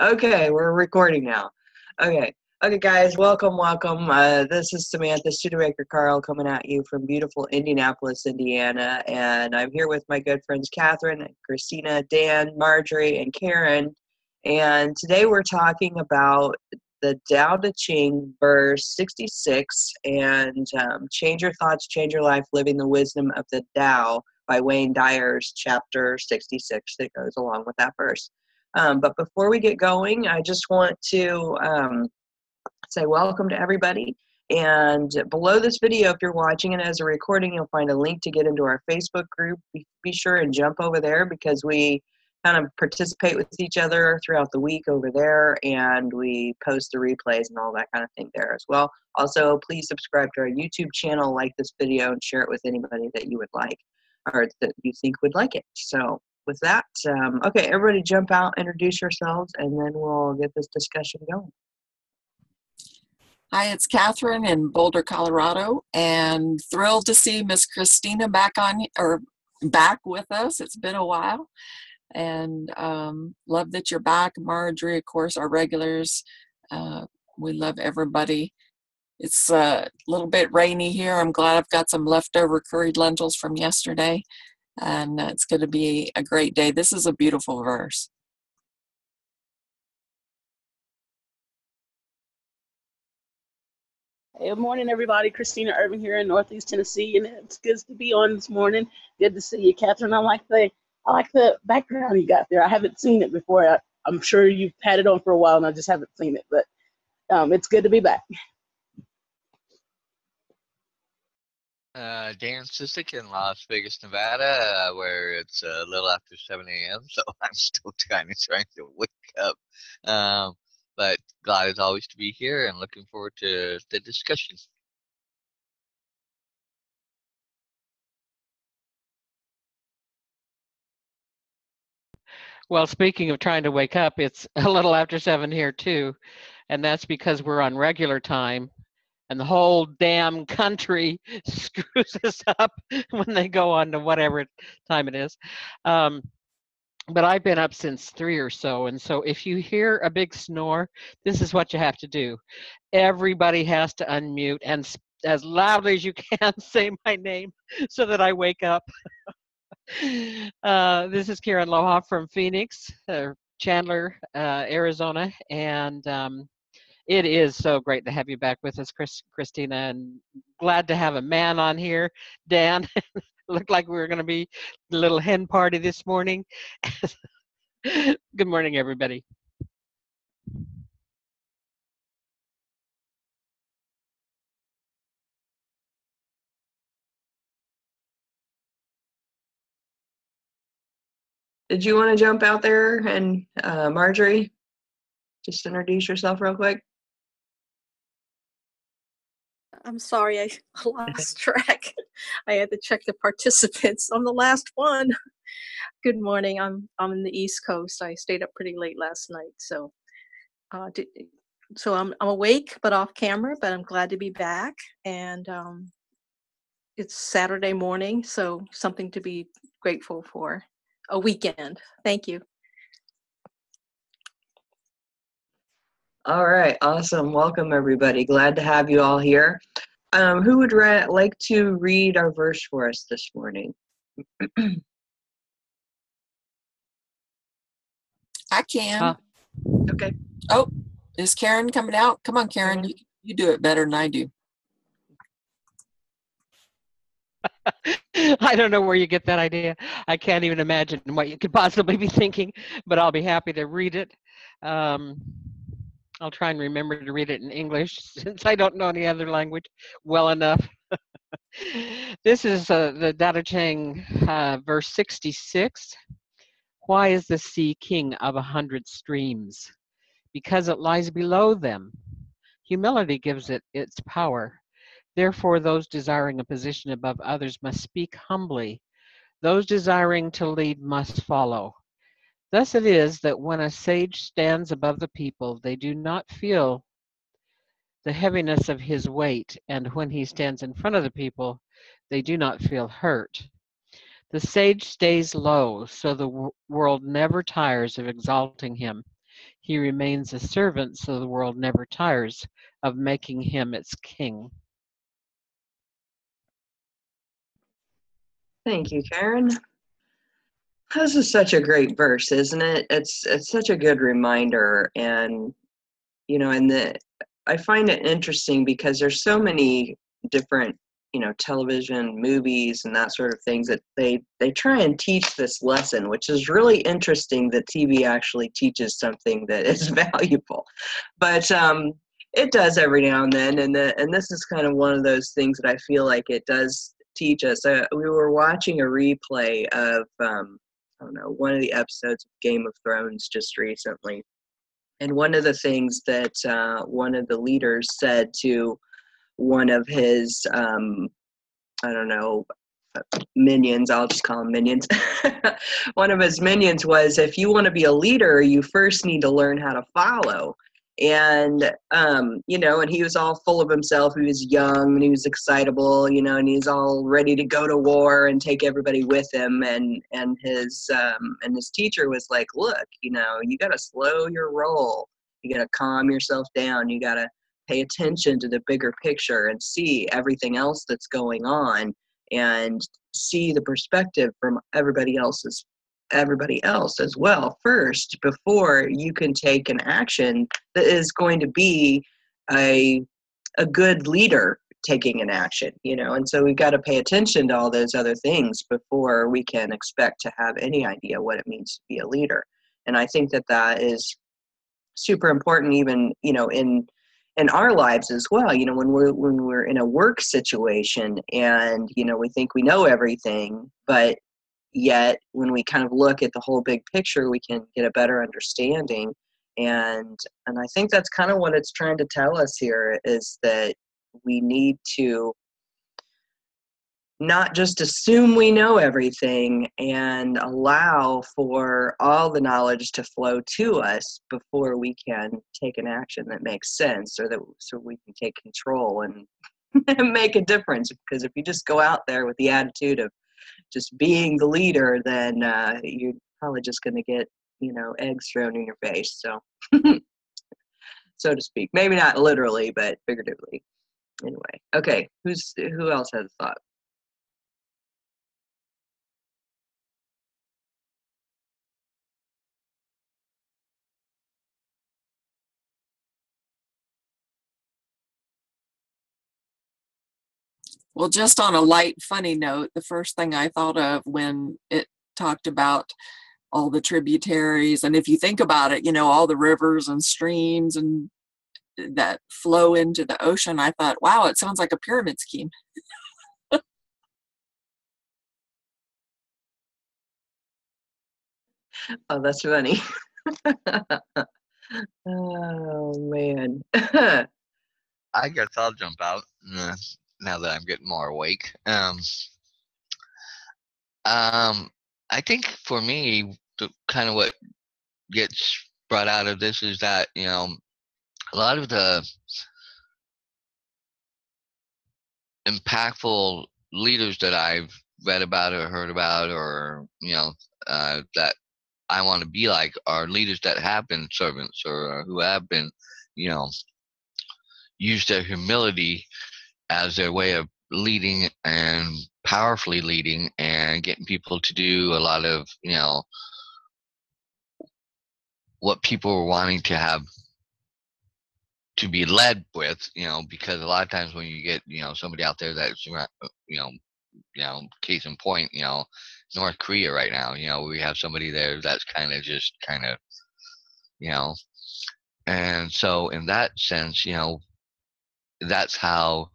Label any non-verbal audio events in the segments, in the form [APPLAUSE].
okay, we're recording now. Okay. Okay, guys, welcome, welcome. Uh, this is Samantha Studebaker Carl coming at you from beautiful Indianapolis, Indiana. And I'm here with my good friends Catherine, Christina, Dan, Marjorie, and Karen. And today we're talking about the Tao Te Ching, verse 66, and um, Change Your Thoughts, Change Your Life, Living the Wisdom of the Tao by Wayne Dyer's chapter 66 that goes along with that verse. Um, but before we get going, I just want to um, say welcome to everybody. And below this video, if you're watching it as a recording, you'll find a link to get into our Facebook group. Be, be sure and jump over there because we kind of participate with each other throughout the week over there and we post the replays and all that kind of thing there as well. Also, please subscribe to our YouTube channel, like this video, and share it with anybody that you would like or that you think would like it. So, with that, um, okay, everybody jump out, introduce yourselves, and then we'll get this discussion going. Hi, it's Catherine in Boulder, Colorado, and thrilled to see Miss Christina back on or back with us. It's been a while, and um, love that you're back, Marjorie. Of course, our regulars. Uh, we love everybody. It's a little bit rainy here. I'm glad I've got some leftover curried lentils from yesterday, and it's going to be a great day. This is a beautiful verse. Good morning, everybody. Christina Irving here in Northeast Tennessee, and it's good to be on this morning. Good to see you, Catherine. I like the I like the background you got there. I haven't seen it before. I, am sure you've had it on for a while, and I just haven't seen it. But um, it's good to be back. Uh, Dan Sissick in Las Vegas, Nevada, uh, where it's a little after 7 a.m., [LAUGHS] so I'm still kind of trying to wake up. Um, but glad as always to be here and looking forward to the discussion. Well, speaking of trying to wake up, it's [LAUGHS] a little after seven here too, and that's because we're on regular time, and the whole damn country [LAUGHS] screws us up [LAUGHS] when they go on to whatever time it is. Um, but I've been up since three or so. And so if you hear a big snore, this is what you have to do. Everybody has to unmute and as loudly as you [LAUGHS] can say my name so that I wake up. uh, this is Karen Loha from Phoenix, uh, Chandler, uh, Arizona. And um, it is so great to have you back with us, Chris, Christina, and glad to have a man on here, Dan. [LAUGHS] looked like we were going to be a little hen party this morning. [LAUGHS] Good morning, everybody. Did you want to jump out there and uh, Marjorie, just introduce yourself real quick? I'm sorry, I [LAUGHS] [LAUGHS] lost track. I had to check the participants on the last one. Good morning. I'm I'm in the East Coast. I stayed up pretty late last night, so uh, did, so I'm I'm awake but off camera. But I'm glad to be back, and um, it's Saturday morning, so something to be grateful for. A weekend. Thank you. All right, awesome. Welcome, everybody. Glad to have you all here. Um, who would re- like to read our verse for us this morning? [CLEARS THROAT] I can. Uh, okay. Oh, is Karen coming out? Come on, Karen. You, you do it better than I do. [LAUGHS] I don't know where you get that idea. I can't even imagine what you could possibly be thinking, but I'll be happy to read it. Um, I'll try and remember to read it in English [LAUGHS] since I don't know any other language well enough. [LAUGHS] this is uh, the Tao Te Ching, uh, verse 66. Why is the sea king of a hundred streams? Because it lies below them. Humility gives it its power. Therefore, those desiring a position above others must speak humbly. Those desiring to lead must follow. Thus it is that when a sage stands above the people, they do not feel the heaviness of his weight, and when he stands in front of the people, they do not feel hurt. The sage stays low, so the w- world never tires of exalting him. He remains a servant, so the world never tires of making him its king. Thank you, Karen. This is such a great verse, isn't it? It's it's such a good reminder, and you know, and the I find it interesting because there's so many different you know television movies and that sort of things that they they try and teach this lesson which is really interesting that tv actually teaches something that is [LAUGHS] valuable but um it does every now and then and the, and this is kind of one of those things that i feel like it does teach us uh, we were watching a replay of um i don't know one of the episodes of game of thrones just recently. And one of the things that uh, one of the leaders said to one of his um, I don't know minions i'll just call them minions [LAUGHS] one of his minions was if you want to be a leader you first need to learn how to follow and um, you know and he was all full of himself. He was young and he was excitable you know and he's all ready to go to war and take everybody with him. And and his um, and his teacher was like look you know you got to slow your roll. You got to calm yourself down. You got to pay attention to the bigger picture and see everything else that's going on and see the perspective from everybody else's everybody else as well first before you can take an action that is going to be a a good leader taking an action you know? And so we've got to pay attention to all those other things before we can expect to have any idea what it means to be a leader. And i think that that is super important even you know in in our lives as well you know when we're when we're in a work situation and you know we think we know everything but yet when we kind of look at the whole big picture we can get a better understanding. And and i think that's kind of what it's trying to tell us here is that we need to not just assume we know everything and allow for all the knowledge to flow to us before we can take an action that makes sense or that so we can take control and [LAUGHS] make a difference. Because if you just go out there with the attitude of just being the leader then uh, you're probably just going to get you know eggs thrown in your face so. [LAUGHS] So to speak. Maybe not literally but figuratively. Anyway. Okay who's who else has a thought Well, just on a light, funny note, the first thing I thought of when it talked about all the tributaries, and if you think about it, you know, all the rivers and streams and that flow into the ocean, I thought, wow, it sounds like a pyramid scheme. oh, that's funny. [LAUGHS] oh man. [LAUGHS] I guess I'll jump out now that I'm getting more awake. Um, um, I think for me, the kind of what gets brought out of this is that you know a lot of the impactful leaders that I've read about or heard about or you know uh, that I want to be like are leaders that have been servants or who have been you know used their humility as their way of leading and powerfully leading and getting people to do a lot of you know what people were wanting to have to be led with you know because a lot of times when you get you know somebody out there that's uh, you know you know case in point you know north korea right now you know we have somebody there that's kind of just kind of you know and so in that sense you know that's how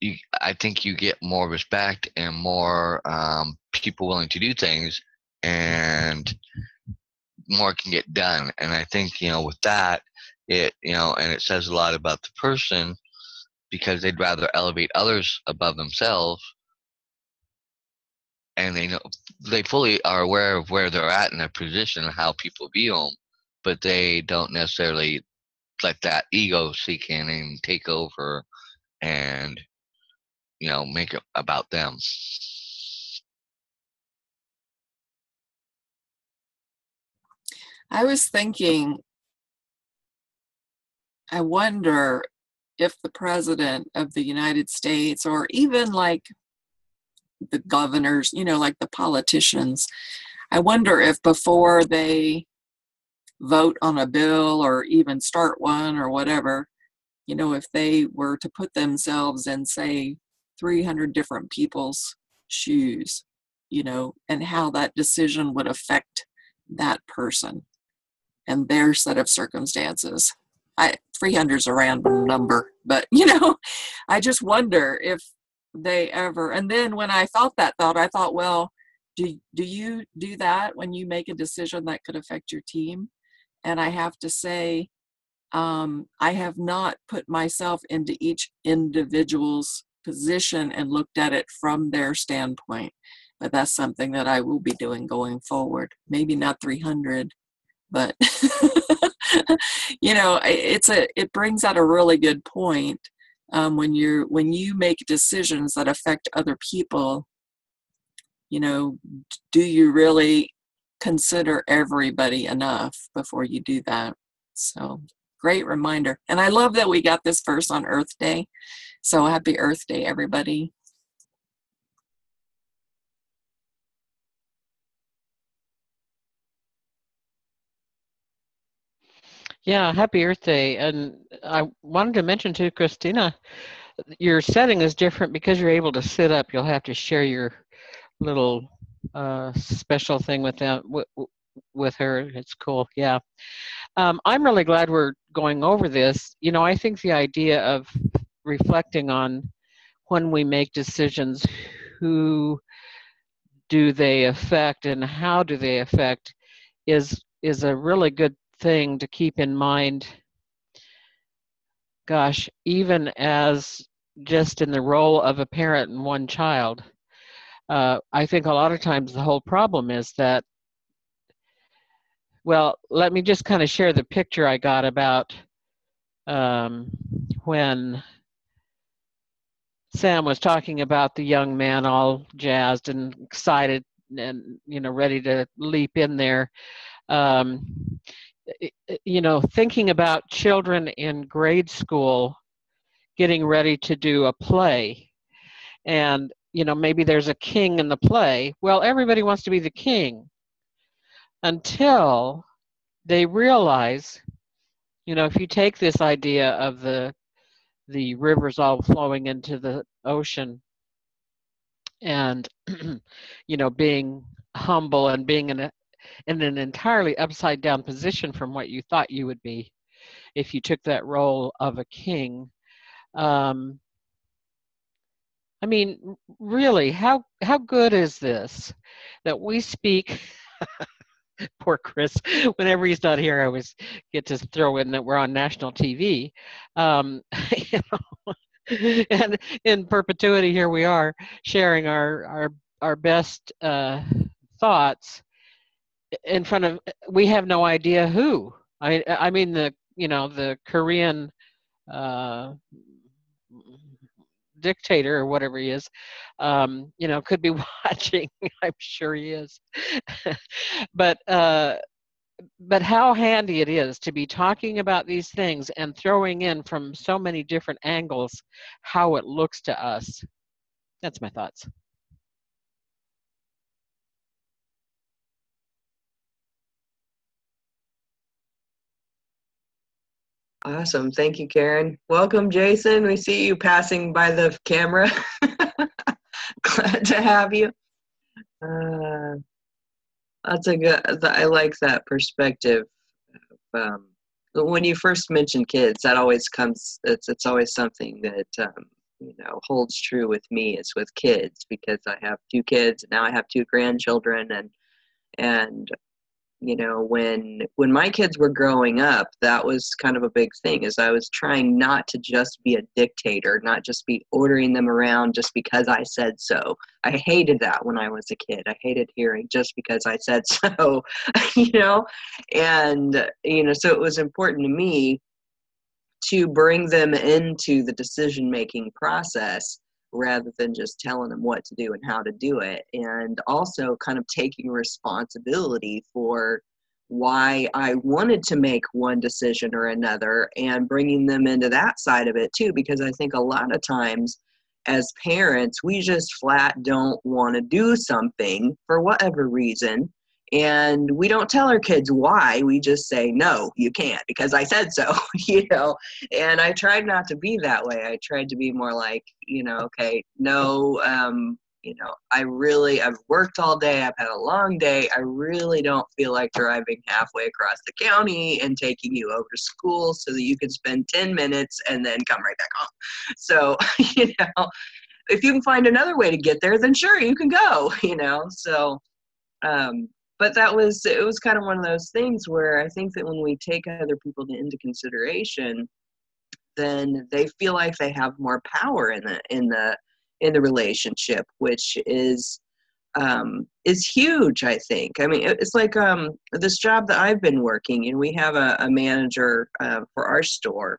you, I think you get more respect and more um, people willing to do things, and more can get done. And I think you know with that, it you know, and it says a lot about the person because they'd rather elevate others above themselves, and they know they fully are aware of where they're at in their position and how people view them, but they don't necessarily let that ego seek in and take over and you know make it about them. I was thinking i wonder if the president of the united states or even like the governors you know like the politicians i wonder if before they vote on a bill or even start one or whatever you know if they were to put themselves in say 300 different people's shoes, you know, and how that decision would affect that person and their set of circumstances. I 300 is a random number, but [LAUGHS] you know, I just wonder if they ever. And then when I thought that thought, I thought, well, do do you do that when you make a decision that could affect your team? And I have to say, um, I have not put myself into each individual's position and looked at it from their standpoint. But that's something that I will be doing going forward. Maybe not 300, but [LAUGHS] you know, it's a it brings out a really good point um, when you're when you make decisions that affect other people. You know, do you really consider everybody enough before you do that? So great reminder. And I love that we got this verse on Earth Day. So happy Earth Day, everybody. Yeah, happy Earth Day. And I wanted to mention to Christina, your setting is different because you're able to sit up. You'll have to share your little uh, special thing with them with her. It's cool. Yeah. Um, I'm really glad we're going over this. You know, I think the idea of reflecting on when we make decisions, who do they affect and how do they affect, is is a really good thing to keep in mind. Gosh, even as just in the role of a parent and one child, uh, I think a lot of times the whole problem is that well, let me just kind of share the picture I got about um, when Sam was talking about the young man all jazzed and excited and you know ready to leap in there. Um, you know, thinking about children in grade school getting ready to do a play, and you know maybe there's a king in the play. Well, everybody wants to be the king until they realize, you know, if you take this idea of the the rivers all flowing into the ocean. And [CLEARS THROAT] you know being humble and being in a in an entirely upside down position from what you thought you would be if you took that role of a king. Um, i mean really how how good is this that we speak [LAUGHS] [LAUGHS] poor Chris. Whenever he's not here, I always get to throw in that we're on national TV. Um, [LAUGHS] you know, [LAUGHS] and in perpetuity, here we are sharing our our our best uh, thoughts in front of. We have no idea who. I I mean the you know the Korean. Uh, dictator or whatever he is, um, you know, could be [LAUGHS] watching. I'm sure he is. [LAUGHS] but uh, but how handy it is to be talking about these things and throwing in from so many different angles how it looks to us. That's my thoughts. Awesome. Thank you, Karen. Welcome, Jason. We see you passing by the camera. [LAUGHS] Glad to have you. Uh, that's a good, I like that perspective. Um, when you first mention kids, that always comes, it's, it's always something that, um, you know, holds true with me is with kids because I have two kids now I have two grandchildren and, and you know when when my kids were growing up that was kind of a big thing is i was trying not to just be a dictator not just be ordering them around just because i said so. I hated that when i was a kid. I hated hearing just because i said [LAUGHS] so you know? And you know so it was important to me to bring them into the decision making process rather than just telling them what to do and how to do it and also kind of taking responsibility for why I wanted to make one decision or another and bringing them into that side of it too, because I think a lot of times as parents, we just flat don't want to do something for whatever reason. And we don't tell our kids why. We just say, no, you can't because I said so, [LAUGHS] you know. And I tried not to be that way. I tried to be more like, you know, okay, no, um, you know, I really, I've worked all day, I've had a long day, I really don't feel like driving halfway across the county and taking you over to school so that you can spend 10 minutes and then come right back home. [LAUGHS] So, [LAUGHS] you know, if you can find another way to get there, then sure, you can go, you know. So, um, but that was, it was kind of one of those things where I think that when we take other people into consideration, then they feel like they have more power in the, in the, in the relationship, which is um, is huge. I think. I mean, it's like um, this job that I've been working. and we have a, a manager uh, for our store,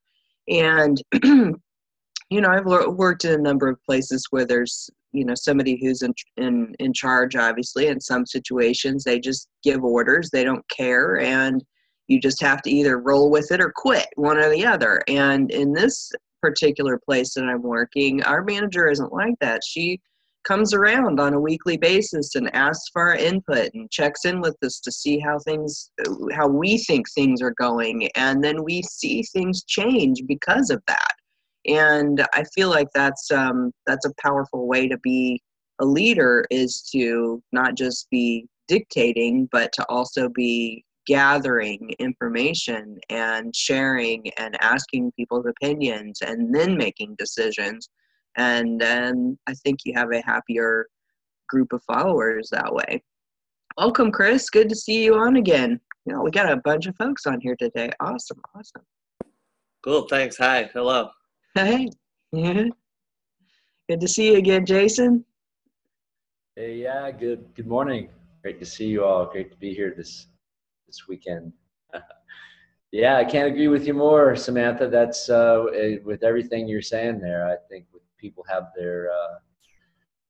and [CLEARS THROAT] you know, I've worked in a number of places where there's you know somebody who's in in in charge. Obviously, in some situations, they just give orders. They don't care, and you just have to either roll with it or quit, one or the other. And in this particular place that I'm working, our manager isn't like that. She comes around on a weekly basis and asks for our input and checks in with us to see how things how we think things are going and then we see things change because of that and i feel like that's um, that's a powerful way to be a leader is to not just be dictating but to also be gathering information and sharing and asking people's opinions and then making decisions. And then i think you have a happier group of followers that way. Welcome chris. Good to see you on again. You know we got a bunch of folks on here today. Awesome. Awesome. Cool. Thanks. Hi. Hello hey yeah good to see you again jason hey yeah good good morning great to see you all great to be here this this weekend. [LAUGHS] yeah, I can't agree with you more, Samantha. That's uh, eh, with everything you're saying there. I think people have their uh,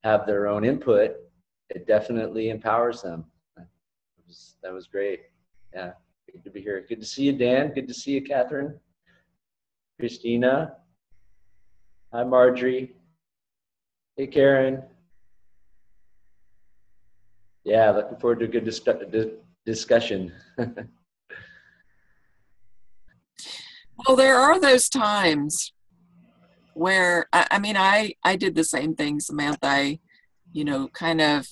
have their own input, it definitely empowers them. That was, that was great. Yeah, good to be here. Good to see you, Dan. Good to see you, Catherine. Christina. Hi, Marjorie. Hey, Karen. Yeah, looking forward to a good dis- discussion. [LAUGHS] well, there are those times where I, I, mean, I I did the same thing, Samantha. I, you know, kind of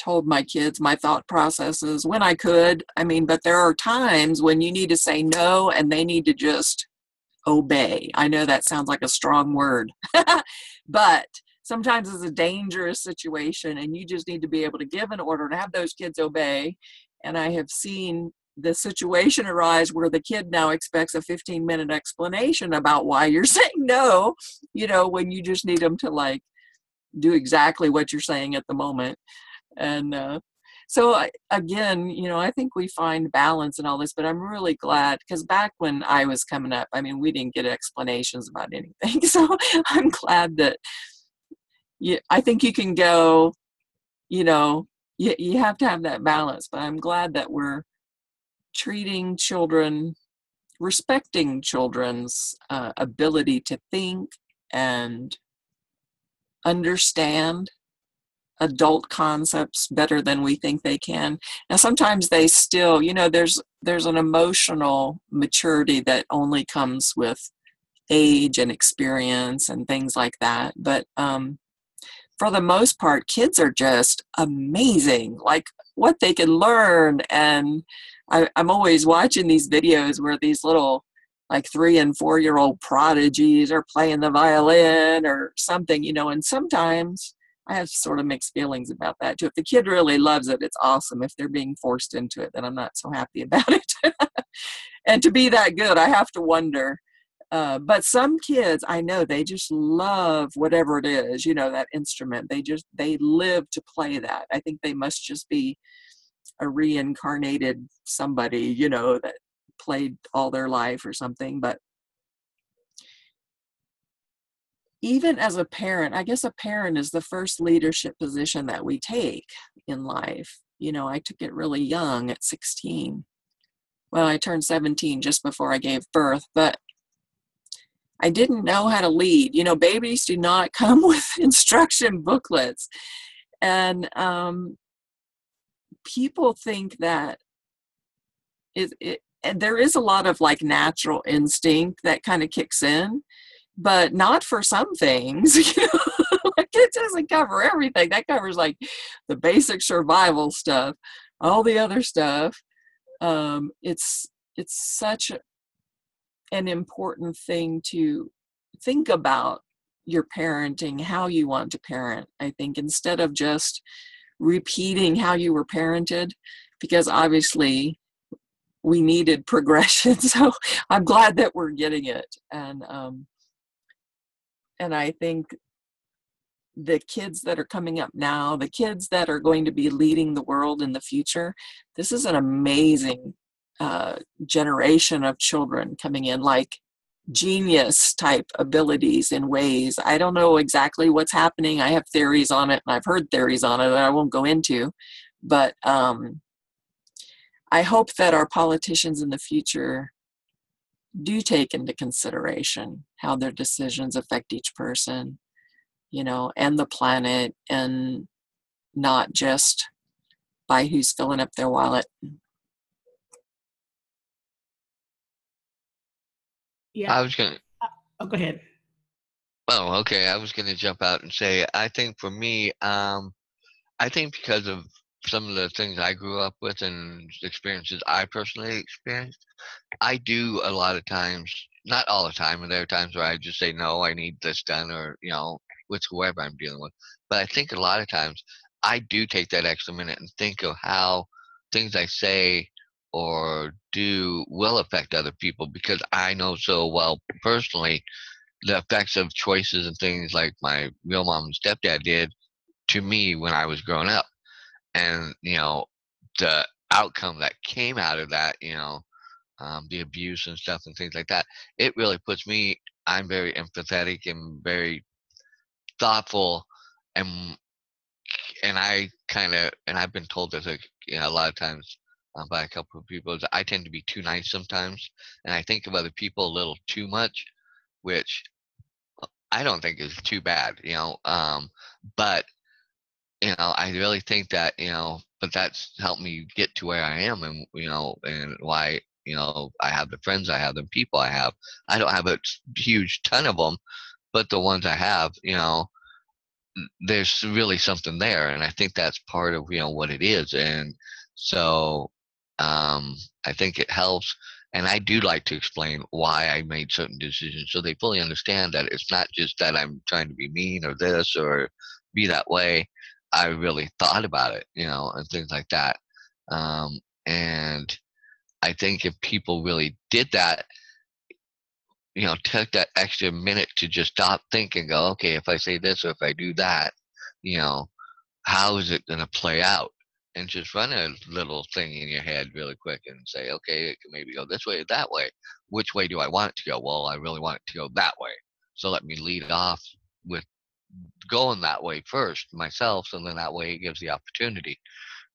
told my kids my thought processes when I could. I mean, but there are times when you need to say no, and they need to just obey. I know that sounds like a strong word, [LAUGHS] but sometimes it's a dangerous situation and you just need to be able to give an order to have those kids obey and i have seen the situation arise where the kid now expects a 15 minute explanation about why you're [LAUGHS] saying no you know when you just need them to like do exactly what you're saying at the moment and uh, so again you know i think we find balance in all this but i'm really glad because back when i was coming up i mean we didn't get explanations about anything [LAUGHS] so i'm glad that you, I think you can go, you know, you, you have to have that balance. But I'm glad that we're treating children, respecting children's uh, ability to think and understand adult concepts better than we think they can now sometimes they still you know there's there's an emotional maturity that only comes with age and experience and things like that but um for the most part, kids are just amazing, like what they can learn. And I, I'm always watching these videos where these little like three and four year old prodigies are playing the violin or something, you know, and sometimes I have sort of mixed feelings about that too. If the kid really loves it, it's awesome. If they're being forced into it, then I'm not so happy [LAUGHS] about it. and to be that good, I have to wonder uh, but some kids i know they just love whatever it is you know that instrument they just they live to play that i think they must just be a reincarnated somebody you know that played all their life or something but even as a parent i guess a parent is the first leadership position that we take in life You know, I took it really young at 16. Well, I turned 17 just before I gave birth, but I didn't know how to lead. You know, babies do not [LAUGHS] come with instruction booklets. And um, people think that it, it, and there is a lot of like natural instinct that kind of kicks in, but not for some things. [LAUGHS] Like it doesn't cover everything. That covers like the basic survival stuff, all the other stuff. Um, it's it's such an important thing to think about your parenting, how you want to parent. I think instead of just repeating how you were parented, because obviously we needed progression. [LAUGHS] So I'm glad that we're getting it. And um, and I think the kids that are coming up now, the kids that are going to be leading the world in the future, this is an amazing uh, generation of children coming in, like genius type abilities in ways. I don't know exactly what's happening. I have theories on it, and I've heard theories on it that I won't go into. But um, I hope that our politicians in the future do take into consideration how their decisions affect each person, you know, and the planet, and not just by who's filling up their wallet. Yeah. I was gonna. Oh, go ahead. Oh, okay. I was gonna jump out and say I think for me, um, I think because of some of the things I grew up with and experiences I personally experienced, I do a lot of times, not all the time, and there are times where I just say no, I need this done, or you know, with whoever I'm dealing with. But I think a lot of times I do take that extra minute and think of how things I say or do will affect other people because I know so well personally the effects of choices and things like my real mom and stepdad did to me when I was growing up. And, you know, the outcome that came out of that, you know, um, the abuse and stuff and things like that, it really puts me, I'm very empathetic and very thoughtful and and I kind of and I've been told this like, you know, a lot of times um, by a couple of people is I tend to be too nice sometimes, and I think of other people a little too much, which I don't think is too bad, you know. Um, but you know, I really think that you know, but that's helped me get to where I am, and you know, and why you know I have the friends I have, the people I have. I don't have a huge ton of them, but the ones I have, you know, there's really something there, and I think that's part of you know what it is, and so um, I think it helps. And I do like to explain why I made certain decisions so they fully understand that it's not just that I'm trying to be mean or this or be that way. I really thought about it, you know, and things like that. Um, and I think if people really did that, you know, took that extra minute to just stop think and go, okay, if I say this or if I do that, you know, how is it going to play out? and just run a little thing in your head really quick and say, okay, it can maybe go this way or that way. Which way do I want it to go? Well, I really want it to go that way. So let me lead off with going that way first myself, and then that way it gives the opportunity.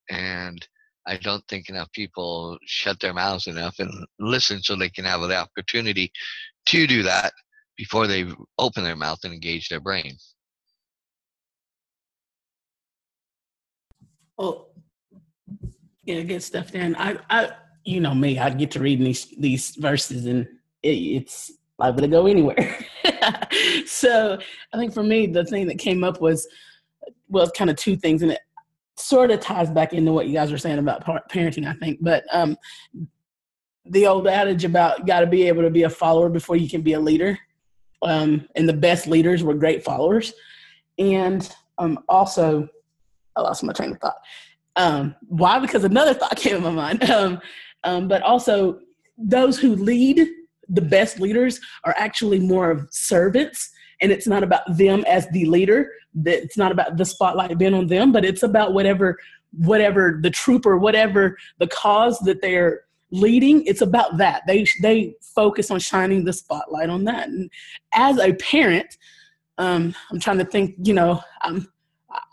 And I don't think enough people shut their mouths enough and [LAUGHS] listen so they can have the opportunity to do that before they open their mouth and engage their brain. Well, yeah, good stuff. Then I, I, you know me, I get to reading these these verses, and it, it's liable to go anywhere. [LAUGHS] so I think for me, the thing that came up was, well, kind of two things, and it sort of ties back into what you guys were saying about parenting. I think, but um, the old adage about got to be able to be a follower before you can be a leader, um, and the best leaders were great followers, and um, also I lost my train of thought. Um, why? Because another thought [LAUGHS] came in my mind. Um, um, but also, those who lead, the best leaders, are actually more of servants. And it's not about them as the leader. That it's not about the spotlight being on them, but it's about whatever, whatever the troop or whatever the cause that they're leading. It's about that. They they focus on shining the spotlight on that. And as a parent, um, I'm trying to think. You know, I'm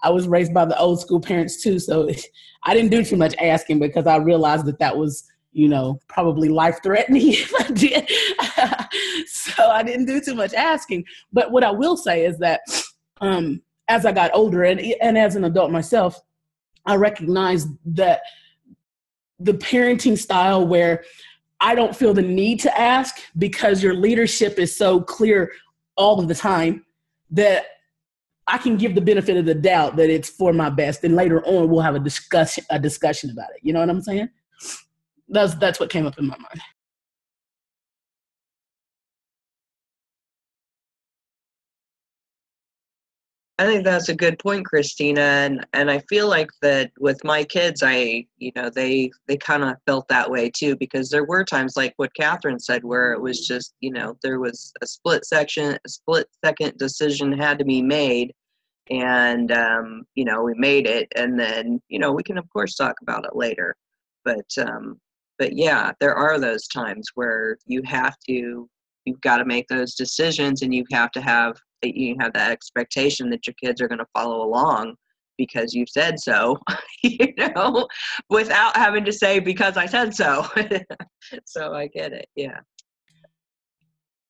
I was raised by the old school parents too, so [LAUGHS] I didn't do too much asking because I realized that that was, you know, probably life threatening [LAUGHS] if I did. [LAUGHS] so I didn't do too much asking. But what I will say is that um, as I got older and, and as an adult myself, I recognized that the parenting style where I don't feel the need to ask because your leadership is so clear all of the time that I can give the benefit of the doubt that it's for my best, and later on we'll have a discussion a discussion about it. You know what I'm saying? That's that's what came up in my mind. I think that's a good point, Christina, and and I feel like that with my kids, I you know they they kind of felt that way too because there were times like what Catherine said where it was just you know there was a split section, a split second decision had to be made, and um, you know we made it, and then you know we can of course talk about it later, but um, but yeah, there are those times where you have to you've got to make those decisions, and you have to have you have that expectation that your kids are going to follow along because you said so, [LAUGHS] you know, without having to say because I said so. [LAUGHS] so I get it. Yeah.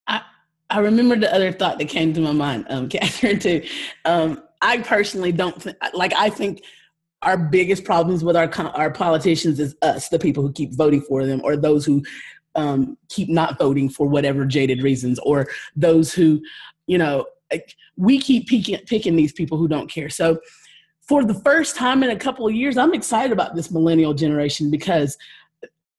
I I remember the other thought that came to my mind, um, [LAUGHS] Catherine, too. Um, I personally don't think, like, I think our biggest problems with our our politicians is us, the people who keep voting for them, or those who um, keep not voting for whatever jaded reasons, or those who, you know, we keep picking, picking these people who don't care. So for the first time in a couple of years, I'm excited about this millennial generation because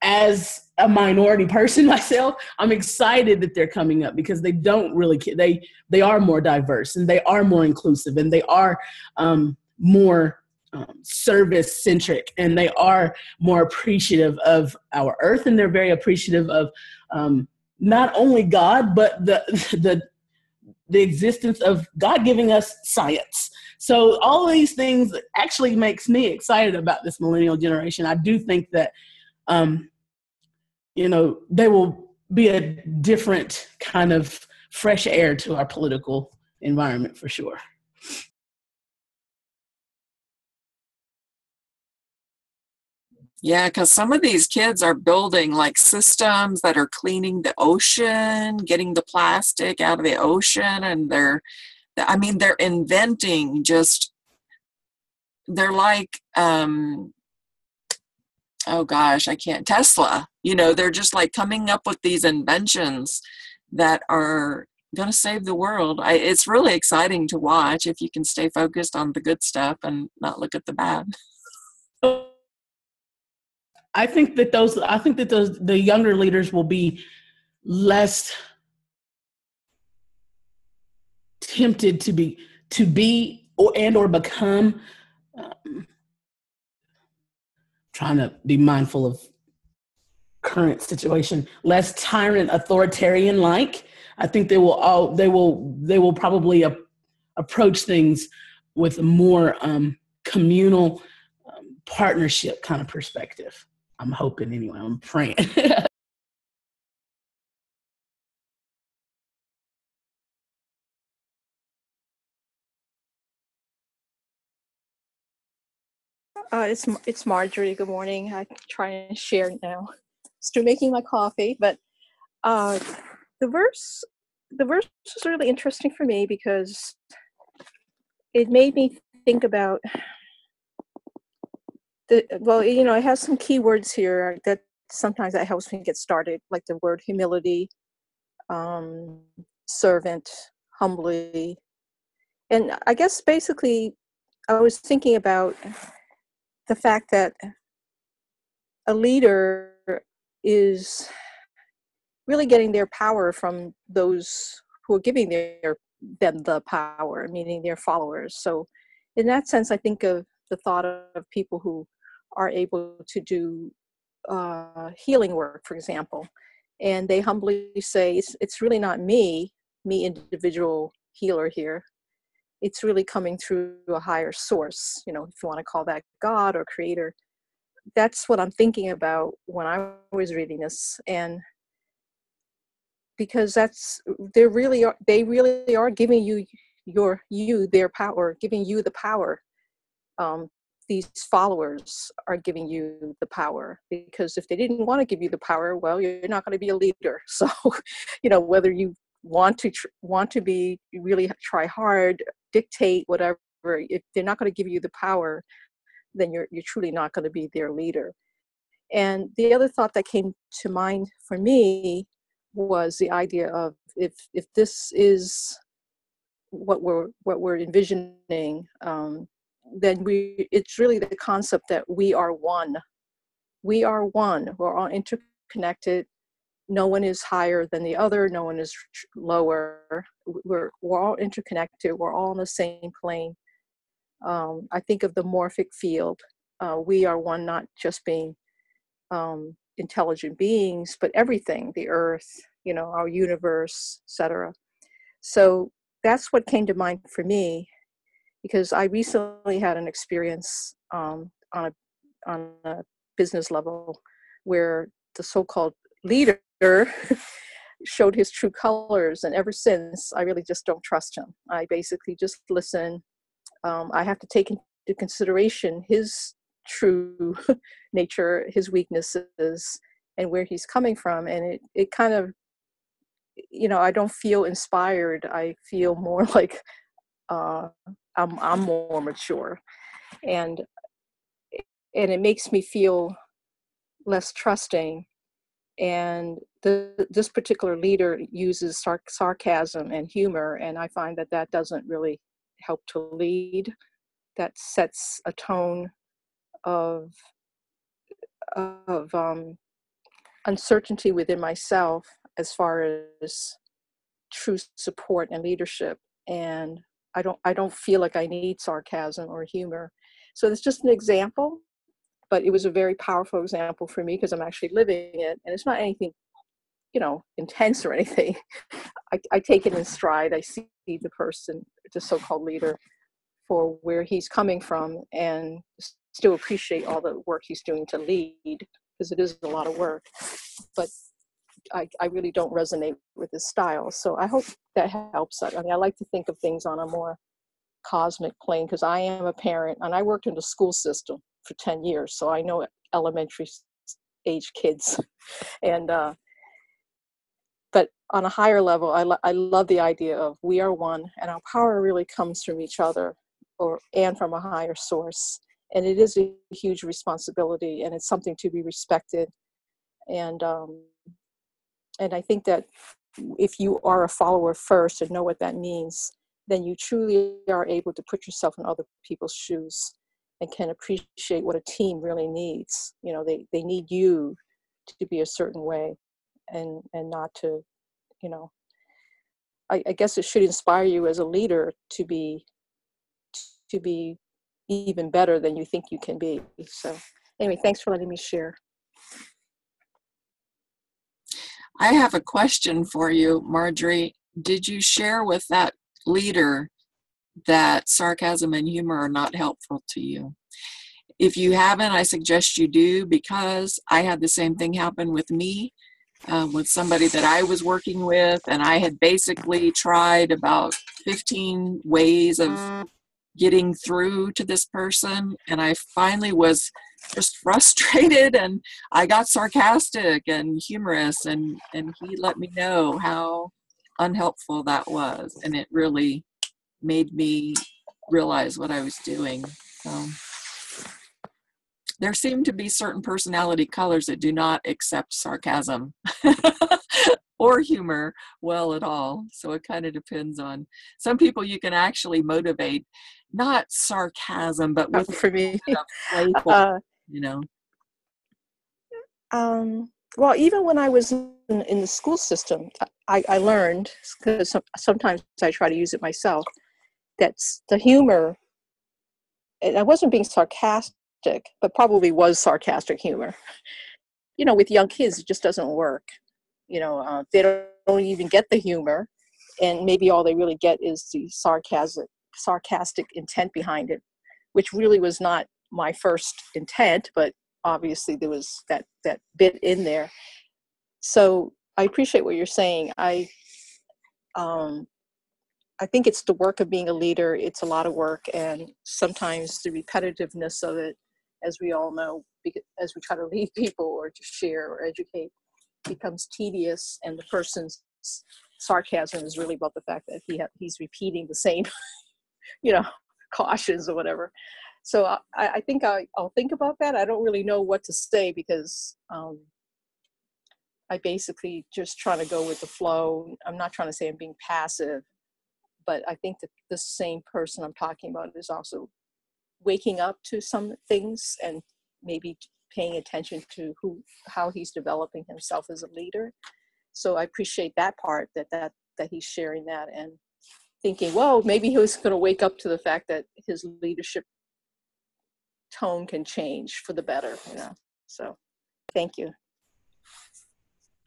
as a minority person [LAUGHS] myself, I'm excited that they're coming up because they don't really care. They they are more diverse and they are more inclusive and they are um, more um, service centric and they are more appreciative of our earth and they're very appreciative of um, not only God but the [LAUGHS] the the existence of God giving us science. So all these things actually makes me excited about this millennial generation. I do think that, um, you know, they will be a different kind of fresh air to our political environment for sure. Yeah, because some of these kids are building like systems that are cleaning the ocean, getting the plastic out of the ocean, and they're, I mean, they're inventing just, they're like, um, oh gosh, I can't, Tesla, you know, they're just like coming up with these inventions that are going to save the world. I, it's really exciting to watch if you can stay focused on the good stuff and not look at the bad. [LAUGHS] I think that those I think that those the younger leaders will be less tempted to be to be or and or become um, trying to be mindful of current situation less tyrant authoritarian like. I think they will all they will they will probably approach things with a more um, communal um, partnership kind of perspective I'm hoping anyway. I'm praying. [LAUGHS] Uh, it's it's Marjorie. Good morning. I try and share now. Still making my coffee, but uh, the verse the verse is really interesting for me because it made me think about the, well, you know, it has some keywords here that sometimes that helps me get started, like the word humility, um, servant, humbly. And I guess basically, I was thinking about the fact that a leader is really getting their power from those who are giving their them the power, meaning their followers. So, in that sense, I think of the thought of people who are able to do uh, healing work, for example, and they humbly say, it's, it's really not me, me individual healer here. It's really coming through a higher source, you know, if you want to call that God or creator. That's what I'm thinking about when I was reading this. And because that's, they really are, they really are giving you your you their power, giving you the power. Um, these followers are giving you the power because if they didn't want to give you the power, well, you're not going to be a leader. [LAUGHS] So, you know, whether you want to tr- want to be really try hard, dictate whatever, if they're not going to give you the power, then you're you're truly not going to be their leader. And the other thought that came to mind for me was the idea of if if this is what we're what we're envisioning, um, then we it's really the concept that we are one. We are one. We're all interconnected. No one is higher than the other. No one is lower. We're we're all interconnected. We're all on the same plane. Um, I think of the morphic field. Uh, we are one, not just being um, intelligent beings, but everything, the earth, you know, our universe, etc. So that's what came to mind for me because I recently had an experience um, on a on a business level where the so-called leader [LAUGHS] showed his true colors, and ever since I really just don't trust him. I basically just listen. Um, I have to take into consideration his true [LAUGHS] nature, his weaknesses, and where he's coming from. And it, it kind of, you know, I don't feel inspired. I feel more [LAUGHS] like uh, I'm, I'm more mature. And, and it makes me feel less trusting. And the, this particular leader uses sar- sarcasm and humor, and I find that that doesn't really help to lead. That sets a tone of of um, uncertainty within myself as far as true support and leadership and i don't i don't feel like i need sarcasm or humor. So it's just an example but it was a very powerful example for me because i'm actually living it and it's not anything you know intense or anything. [LAUGHS] I, I take it in stride. I see the person the so-called leader for where he's coming from and still appreciate all the work he's doing to lead because it is a lot of work. But I, I really don't resonate with his style so i hope that helps. I mean i like to think of things on a more cosmic plane because i am a parent and i worked in the school system for 10 years so i know elementary age kids. [LAUGHS] And uh, but on a higher level I, lo- I love the idea of we are one and our power really comes from each other or and from a higher source. And it is a huge responsibility and it's something to be respected. And um, and i think that if you are a follower first and know what that means then you truly are able to put yourself in other people's shoes and can appreciate what a team really needs you know they they need you to be a certain way and and not to you know I, I guess it should inspire you as a leader to be to be even better than you think you can be. So, anyway, thanks for letting me share. I have a question for you, Marjorie. Did you share with that leader that sarcasm and humor are not helpful to you? If you haven't, I suggest you do because I had the same thing happen with me. Uh, with somebody that I was working with, and I had basically tried about 15 ways of getting through to this person and i finally was just frustrated and i got sarcastic and humorous and and he let me know how unhelpful that was and it really made me realize what i was doing so there seem to be certain personality colors that do not accept sarcasm [LAUGHS] or humor well at all. So it kind of depends on some people you can actually motivate, not sarcasm, but with for me, [LAUGHS] playful, uh, you know. Um, well, even when I was in, in the school system, I, I learned because sometimes I try to use it myself. That's the humor. I wasn't being sarcastic, but probably was sarcastic humor. You know, with young kids, it just doesn't work you know uh, they don't, don't even get the humor and maybe all they really get is the sarcastic sarcastic intent behind it which really was not my first intent but obviously there was that that bit in there so i appreciate what you're saying i um I think it's the work of being a leader. It's a lot of work, and sometimes the repetitiveness of it, as we all know, as we try to lead people or to share or educate, becomes tedious, and the person's sarcasm is really about the fact that he ha- he's repeating the same, you know, [LAUGHS] cautions or whatever. So I, I think I, will think about that. I don't really know what to say because um, I basically just trying to go with the flow. I'm not trying to say I'm being passive, but I think that the same person I'm talking about is also waking up to some things and maybe paying attention to who how he's developing himself as a leader so i appreciate that part that that that he's sharing that and thinking well maybe he was going to wake up to the fact that his leadership tone can change for the better you know so thank you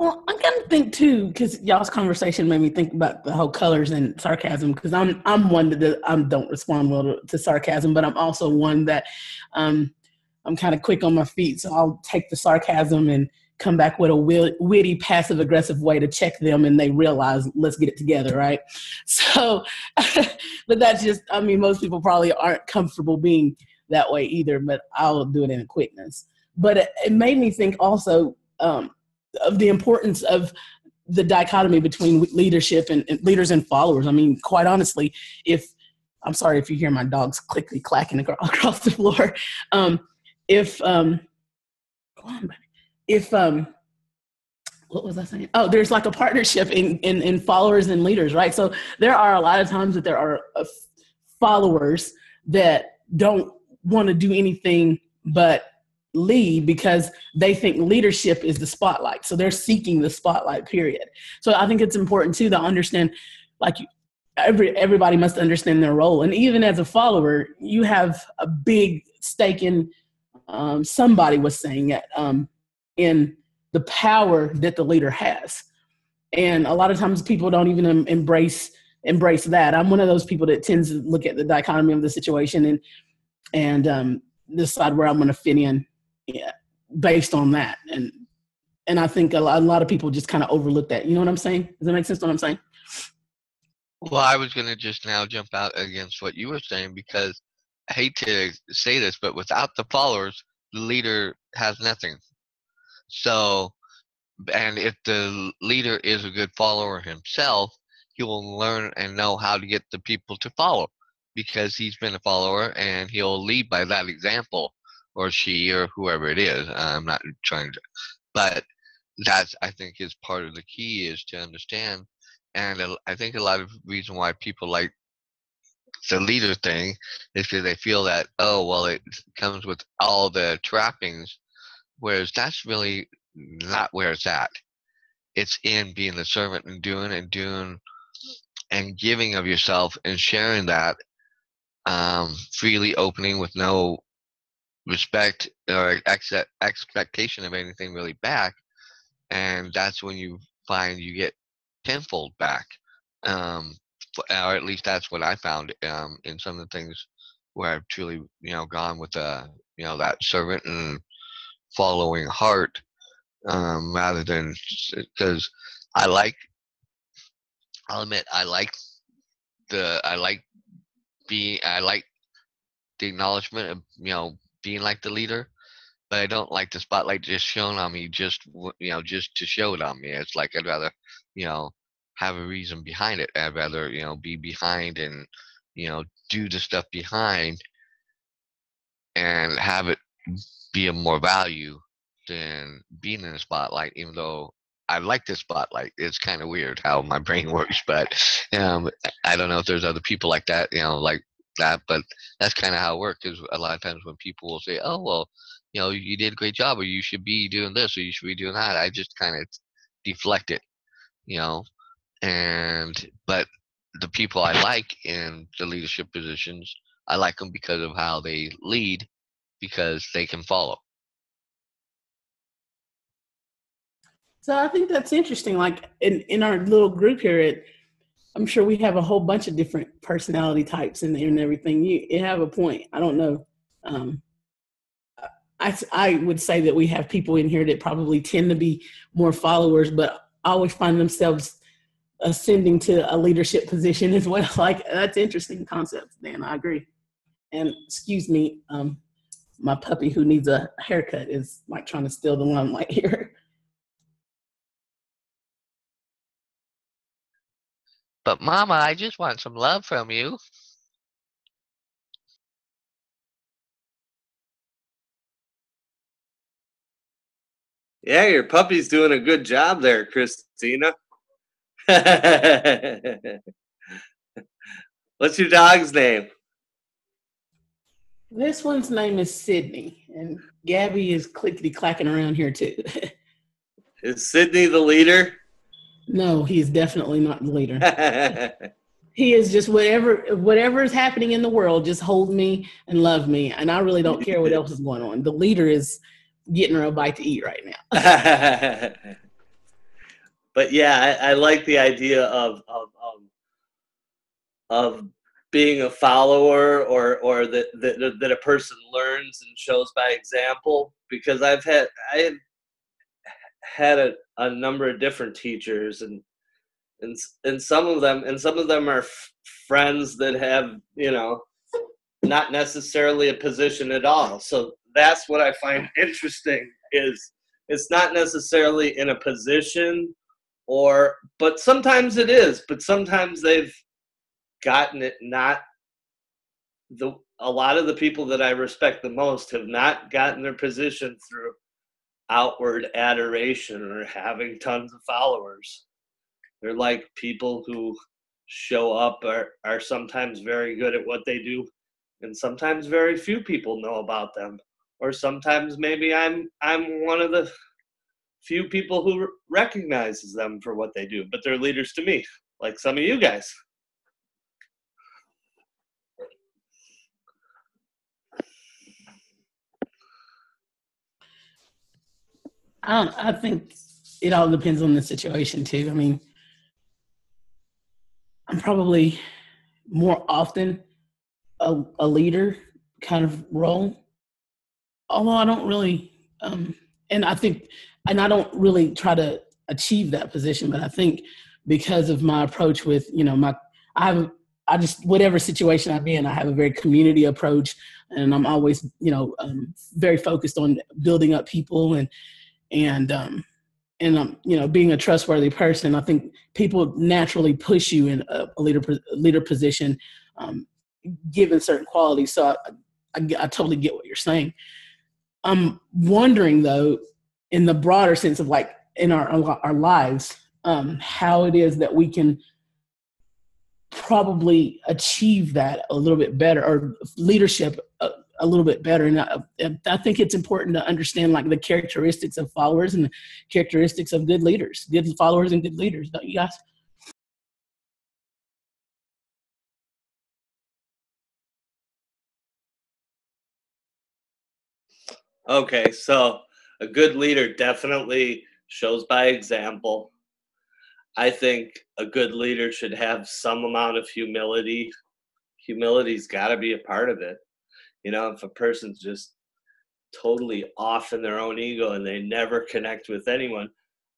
well, I kind of think too, because y'all's conversation made me think about the whole colors and sarcasm. Because I'm I'm one that I don't respond well to, to, sarcasm, but I'm also one that um, I'm kind of quick on my feet, so I'll take the sarcasm and come back with a witty, passive aggressive way to check them, and they realize let's get it together, right? [LAUGHS] So, [LAUGHS] but that's just I mean most people probably aren't comfortable being that way either, but I'll do it in a quickness. But it, made me think also. Um, of the importance of the dichotomy between leadership and, and, leaders and followers. I mean, quite honestly, if I'm sorry if you hear my dogs clickly clacking [LAUGHS] across the floor. Um, if um, if um, what was I saying? Oh, there's like a partnership in, in in followers and leaders, right? So there are a lot of times that there are uh, followers that don't want to do anything but lead because they think leadership is the spotlight. So they're seeking the spotlight, period. So I think it's important too to understand, like, every everybody must understand their role. And even as a follower, you have a big stake in. Um, somebody was saying that um, in the power that the leader has, and a lot of times people don't even embrace embrace that. I'm one of those people that tends to look at the dichotomy of the situation and and um, decide where I'm going to fit in yeah, based on that. And and I think a lot, a lot of people just kind of overlook that. You know what I'm saying? Does that make sense? What I'm saying? Well, I was gonna just now jump out against what you were saying because I hate to say this, but without the followers, the leader has nothing. So, and if the leader is a good follower himself, he will learn and know how to get the people to follow because he's been a follower and he'll lead by that example or she or whoever it is. I'm not trying to, but that's I think is part of the key is to understand. And I think a lot of reason why people like the leader thing is because they feel that oh well it comes with all the trappings, whereas that's really not where it's at. It's in being the servant and doing and doing and giving of yourself and sharing that um, freely opening with no respect or ex- expectation of anything really back and that's when you find you get tenfold back um, or at least that's what i found um, in some of the things where i've truly you know gone with the you know that servant and following heart um, rather than because i like i'll admit i like the i like being i like the acknowledgement of you know being like the leader, but I don't like the spotlight just shown on me just you know just to show it on me. It's like I'd rather you know have a reason behind it. I'd rather you know be behind and you know do the stuff behind and have it be of more value than being in the spotlight. Even though I like the spotlight, it's kind of weird how my [LAUGHS] brain works, but um, I don't know if there's other people like that. You know, like that, but that's kind of how it works. Because a lot of times when people will say, "Oh, well, you know, you did a great job, or you should be doing this, or you should be doing that," I just kind of deflect it, you know. And but the people I like in the leadership positions, I like them because of how they lead, because they can follow. So I think that's interesting. Like in in our little group here at I'm sure we have a whole bunch of different personality types in there and everything. You, you have a point. I don't know. Um, I, I would say that we have people in here that probably tend to be more followers, but always find themselves ascending to a leadership position [LAUGHS] as well. Like that's interesting concept, Dan. I agree. And excuse me, um, my puppy who needs a haircut is like trying to steal the limelight here. But Mama, I just want some love from you. Yeah, your puppy's doing a good job there, Christina. [LAUGHS] What's your dog's name? This one's name is Sydney, and Gabby is clickety clacking around here too. [LAUGHS] Is Sydney the leader? no, he's definitely not the leader. [LAUGHS] he is just whatever whatever is happening in the world, just hold me and love me, and I really don't care what else is going on. The leader is getting her a bite to eat right now. [LAUGHS] but yeah, I, I like the idea of of um, of, of being a follower or or that, that that a person learns and shows by example because I've had I had a, a number of different teachers and and and some of them and some of them are f- friends that have you know not necessarily a position at all. So that's what i find [LAUGHS] interesting is it's not necessarily in a position or but sometimes it is but sometimes they've gotten it not the a lot of the people that i respect the most have not gotten their position through outward adoration or having tons of followers. They're like people who show up are, are sometimes very good at what they do and sometimes very few people know about them or sometimes maybe i'm i'm one of the few people who recognizes them for what they do but they're leaders to me like some of you guys I don't, I think it all depends on the situation too. I mean, I'm probably more often a, a leader kind of role, although I don't really, um, and I think, and I don't really try to achieve that position, but I think because of my approach with, you know, my, I have, I just, whatever situation I'm in, I have a very community approach and I'm always, you know, um, very focused on building up people and, and um, and um, you know being a trustworthy person i think people naturally push you in a, leader leader position um, given certain qualities. So I, I, I, totally get what you're saying. I'm wondering though in the broader sense of like in our our lives um, how it is that we can probably achieve that a little bit better or leadership uh, a little bit better. And uh, I, I, think it's important to understand like the characteristics of followers and the characteristics of good leaders, good followers and good leaders. Don't you guys? Okay, so a good leader definitely shows by example. I think a good leader should have some amount of humility. Humility's got to be a part of it. You know, if a person's just totally off in their own ego and they never connect with anyone.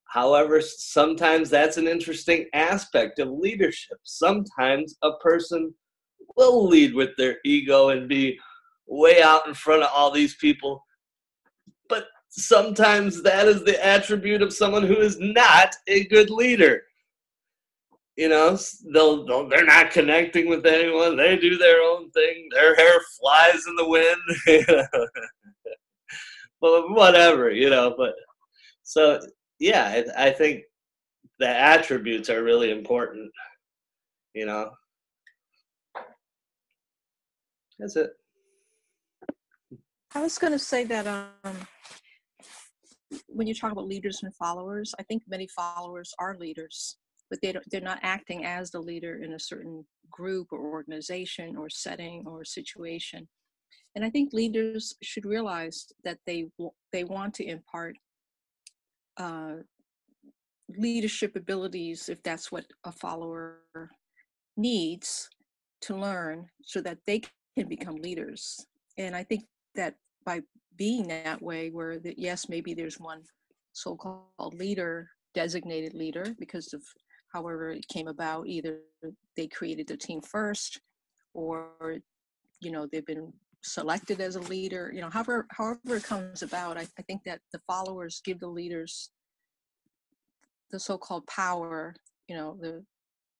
However, sometimes that's an interesting aspect of leadership. Sometimes a person will lead with their ego and be way out in front of all these people. But sometimes that is the attribute of someone who is not a good leader you know they'll, they'll they're not connecting with anyone. They do their own thing. Their hair flies in the wind [LAUGHS] well whatever you know but so yeah I, I think the attributes are really important you know. That's it. I was going to say that um, when you talk about leaders and followers, I think many followers are leaders but they don't, they're not acting as the leader in a certain group or organization or setting or situation. And I think leaders should realize that they they want to impart uh, leadership abilities if that's what a follower needs to learn, so that they can become leaders. And I think that by being that way, where that yes, maybe there's one so-called leader, designated leader, because of however it came about. Either they created the team first, or you know they've been selected as a leader. You know, however however it comes about, I, I think that the followers give the leaders the so-called power. You know, the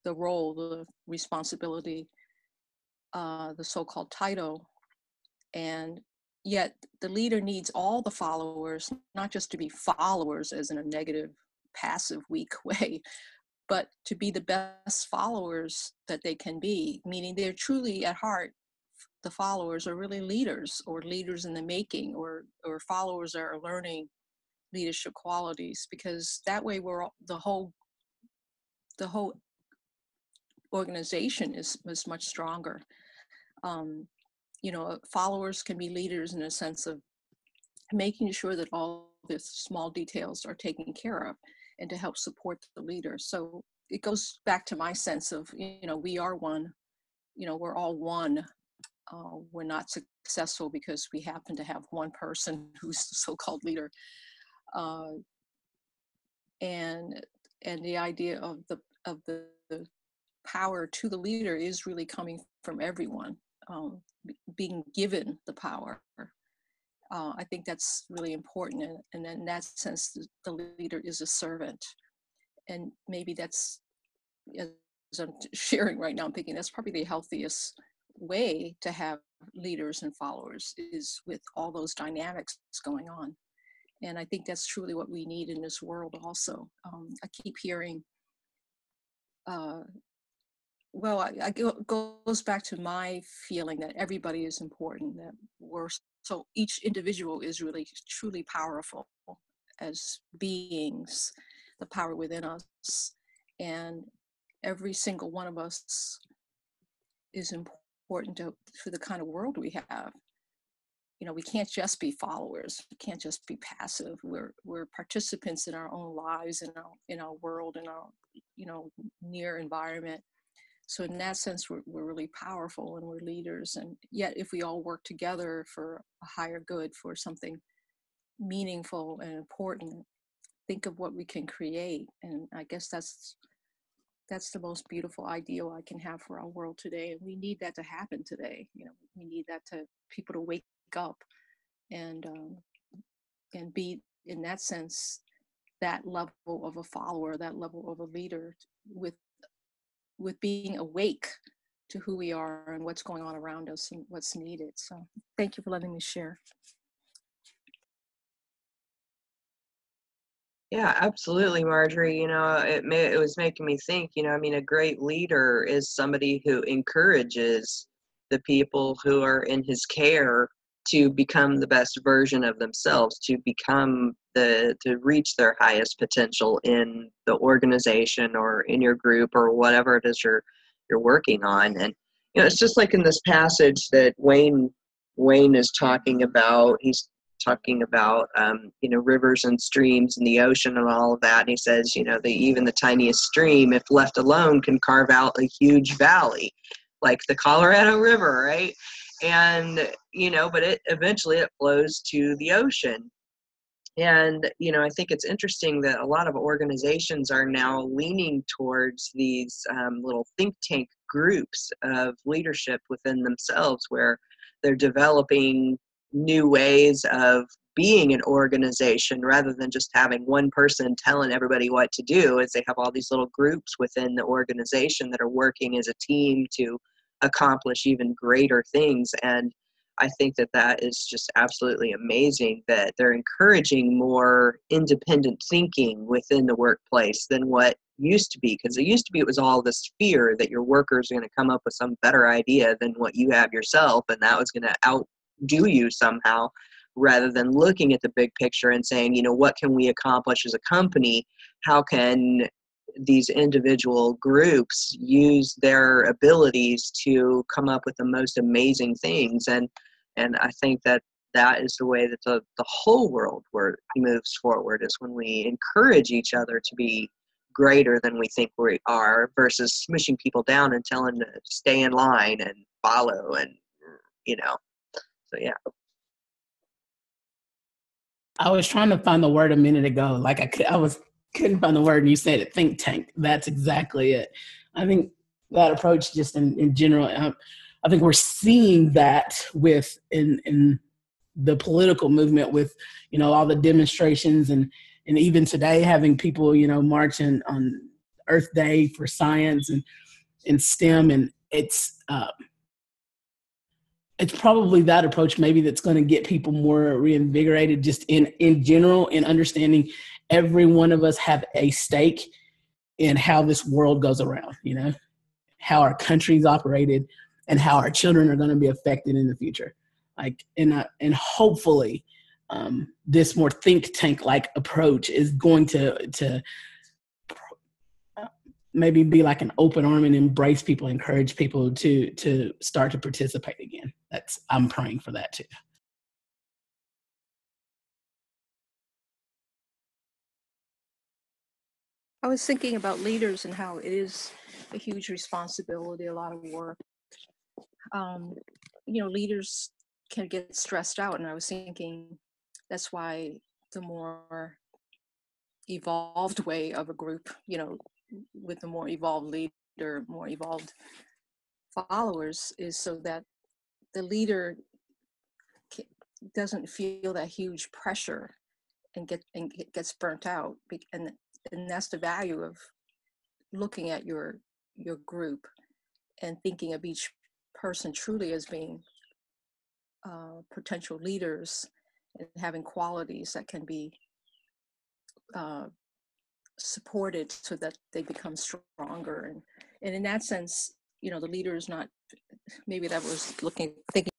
the role, the responsibility, uh, the so-called title, and yet the leader needs all the followers, not just to be followers as in a negative, passive, weak [LAUGHS] way, but to be the best followers that they can be, meaning they're truly at heart the followers are really leaders or leaders in the making or or followers are learning leadership qualities because that way we're all, the whole the whole organization is is much stronger. Um, you know followers can be leaders in a sense of making sure that all the small details are taken care of and to help support the leader. So it goes back to my sense of you know we are one you know we're all one. Uh, we're not successful because we happen to have one person [LAUGHS] who's the so-called leader. Uh, and and the idea of the of the, power to the leader is really coming from everyone um, being given the power uh, i think that's really important and, and in that sense the, leader is a servant and maybe that's as i'm [LAUGHS] sharing right now i'm thinking that's probably the healthiest way to have leaders and followers is with all those dynamics going on. And I think that's truly what we need in this world also. Um, I keep hearing, uh, well, I, I go, goes back to my feeling that everybody is important, that we're, so each individual is really truly powerful as beings, the power within us. And every single one of us is important to, for the kind of world we have. You know, we can't just be followers. We can't just be passive. We're we're participants in our own lives, in our in our world, in our you know near environment. So in that sense, we're we're really powerful and we're leaders. And yet, if we all work together for a higher good, for something meaningful and important, think of what we can create. And I guess that's that's the most beautiful ideal I can have for our world today. And we need that to happen today. You know, we need that to people to wake up and um, and be in that sense that level of a follower, that level of a leader with with being awake to who we are and what's going on around us and what's needed. So thank you for letting me share. Yeah, absolutely, Marjorie. You know, it may, it was making me think. You know, I mean, a great leader is somebody who encourages the people who are in his care to become the best version of themselves, to become the to reach their highest potential in the organization or in your group or whatever it is you're you're working on. And you know, it's just like in this passage that Wayne Wayne is talking about. He's talking about um, you know rivers and streams and the ocean and all of that. And he says, you know, the, even the tiniest stream, if left alone, can carve out a huge valley, like the Colorado River, right? And you know, but it eventually it flows to the ocean. And you know, I think it's interesting that a lot of organizations are now leaning towards these um, little think tank groups of leadership within themselves, where they're developing new ways of being an organization rather than just having one person telling everybody what to do is they have all these little groups within the organization that are working as a team to accomplish even greater things. And i think that that is just absolutely amazing that they're encouraging more independent thinking within the workplace than what used to be because it used to be it was all this fear that your workers are going to come up with some better idea than what you have yourself and that was going to outdo you somehow rather than looking at the big picture and saying you know what can we accomplish as a company? How can these individual groups use their abilities to come up with the most amazing things and and i think that that is the way that the, the whole world moves forward is when we encourage each other to be greater than we think we are versus smishing people down and telling them to stay in line and follow and you know so yeah. I was trying to find the word a minute ago. Like I could, I was couldn't find the word and you said it think tank. That's exactly it. I think that approach just in, in general uh, i think we're seeing that with in in the political movement with you know all the demonstrations and and even today having people you know marching on earth day for science and and stem and it's uh, it's probably that approach maybe that's going to get people more reinvigorated just in in general in understanding every one of us have a stake in how this world goes around you know how our country's operated and how our children are going to be affected in the future like and uh, and hopefully um, this more think tank like approach is going to to maybe be like an open arm and embrace people, encourage people to to start to participate again. That's I'm praying for that too. I was thinking about leaders and how it is a huge responsibility, a lot of work. Um, you know, leaders can get stressed out, and I was thinking that's why the more evolved way of a group, you know, with a more evolved leader, more evolved followers, is so that the leader doesn't feel that huge pressure and get and gets burnt out and and that's the value of looking at your your group and thinking of each person truly as being uh, potential leaders and having qualities that can be uh, supported so that they become stronger. And and in that sense you know the leader is not maybe that was looking thinking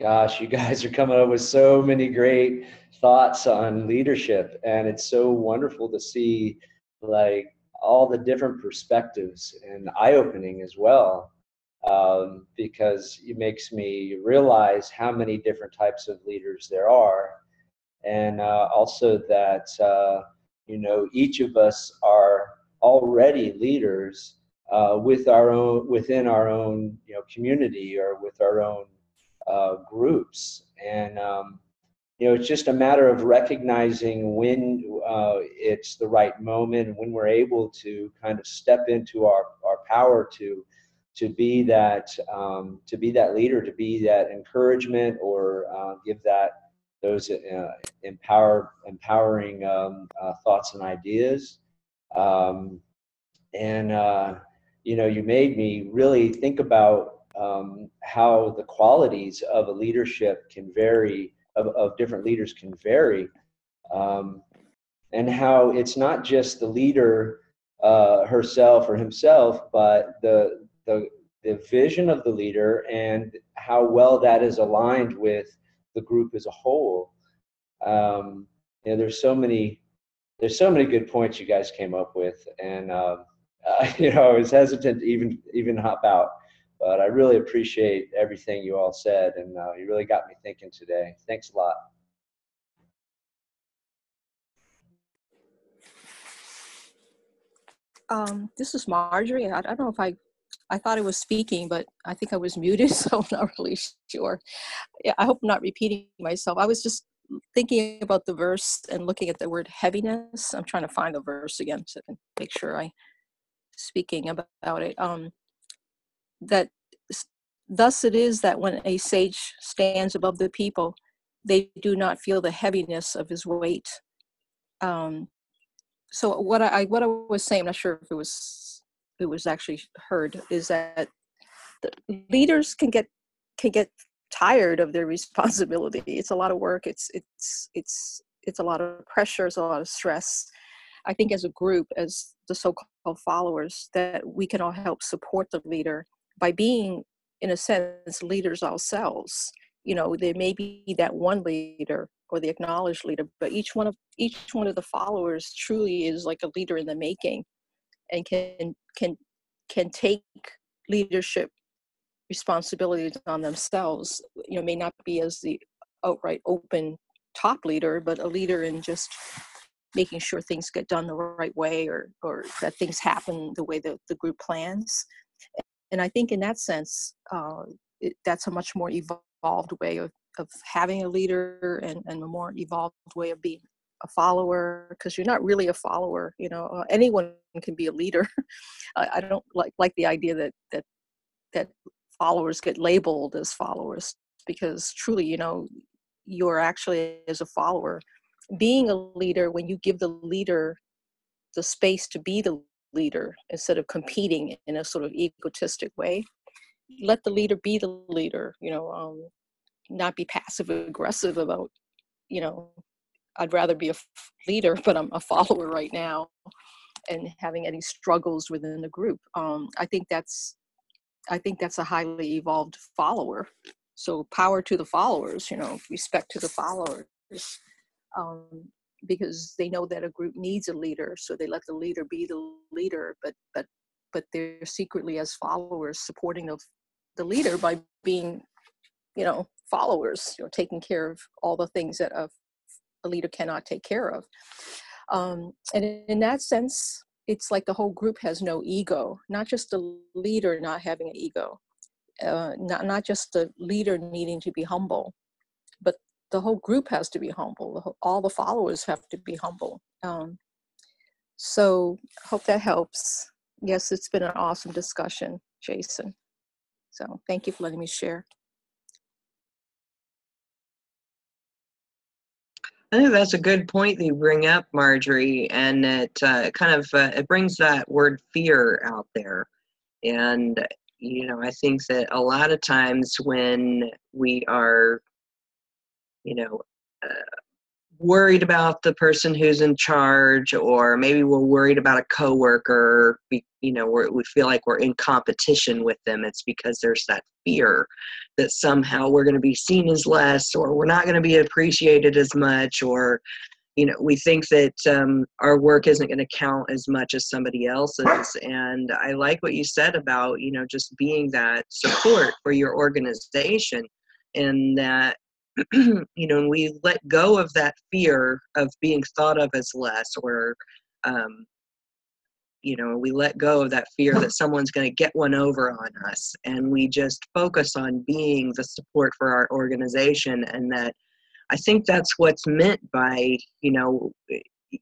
Gosh, you guys are coming up with so many great thoughts on leadership, and it's so wonderful to see like all the different perspectives and eye opening as well um, because it makes me realize how many different types of leaders there are, and uh, also that uh, you know each of us are already leaders uh, with our own within our own you know community or with our own uh, groups, and um, you know it's just a matter of recognizing when uh, it's the right moment when we're able to kind of step into our our power to to be that um, to be that leader, to be that encouragement, or uh, give that those uh, empower empowering um, uh, thoughts and ideas. Um, and uh, you know, you made me really think about um, how the qualities of a leadership can vary, of, of different leaders can vary, um, and how it's not just the leader uh, herself or himself, but the the the vision of the leader and how well that is aligned with the group as a whole. Um, you know, there's so many there's so many good points you guys came up with, and [LAUGHS] uh, uh, you know, I was hesitant to even even hop out, but I really appreciate everything you all said, and uh, you really got me thinking today. Thanks a lot. Um, this is Marjorie. I, I don't know if I I thought I was speaking, but I think I was muted, [LAUGHS] so I'm not really sure. Yeah, I hope I'm not repeating myself. I was just thinking about the verse and looking at the word heaviness. I'm trying to find the verse again so I can make sure I speaking about it. Um, that thus it is that when a sage stands above the people, they do not feel the heaviness of his weight. Um, so what I what I was saying, I'm not sure if it was it was actually heard is that leaders can get can get tired of their [LAUGHS] responsibility. It's a lot of work. It's it's it's it's a lot of pressure. It's a lot of stress. I think as a group as the so-called followers that we can all help support the leader by being in a sense leaders ourselves. You know there may be that one leader or the acknowledged leader but each one of each one of the followers truly is like a leader in the making and can can can take leadership responsibilities on themselves. You know may not be as the outright open top leader but a leader in just making sure things get done the right way or or that things happen the way that the group plans and i think in that sense uh, it, that's a much more evolved way of of having a leader and, and a more evolved way of being a follower because you're not really a follower you know uh, anyone can be a leader. [LAUGHS] I, I don't like like the idea that that that followers get labeled as followers because truly you know you're actually as a follower being a leader when you give the leader the space to be the leader instead of competing in a sort of egotistic way. Let the leader be the leader you know um, not be passive aggressive about you know i'd rather be a leader but i'm a follower right now and having any struggles within the group. Um, i think that's i think that's a highly evolved follower. So power to the followers you know respect to the followers um, because they know that a group needs a leader so they let the leader be the leader but but but they're secretly as followers supporting the, the leader by being you know followers you know taking care of all the things that a, a leader cannot take care of. Um, and in that sense it's like the whole group has no ego not just the leader not having an ego uh, not, not just the leader needing to be humble but the whole group has to be humble. The whole, all the followers have to be humble. Um, so hope that helps. Yes, it's been an awesome discussion, Jason. So thank you for letting me share. I think that's a good point that you bring up, Marjorie, and it uh, kind of uh, it brings that word fear out there, and you know I think that a lot of times when we are you know, uh, worried about the person who's in charge, or maybe we're worried about a coworker. We, you know, we feel like we're in competition with them. It's because there's that fear that somehow we're going to be seen as less, or we're not going to be appreciated as much, or you know we think that um, our work isn't going to count as much as somebody else's and i like what you said about you know just being that support for your organization and that [CLEARS THROAT] you know, and we let go of that fear of being thought of as less or, um, you know, we let go of that fear that someone's going to get one over on us and we just focus on being the support for our organization and that I think that's what's meant by, you know,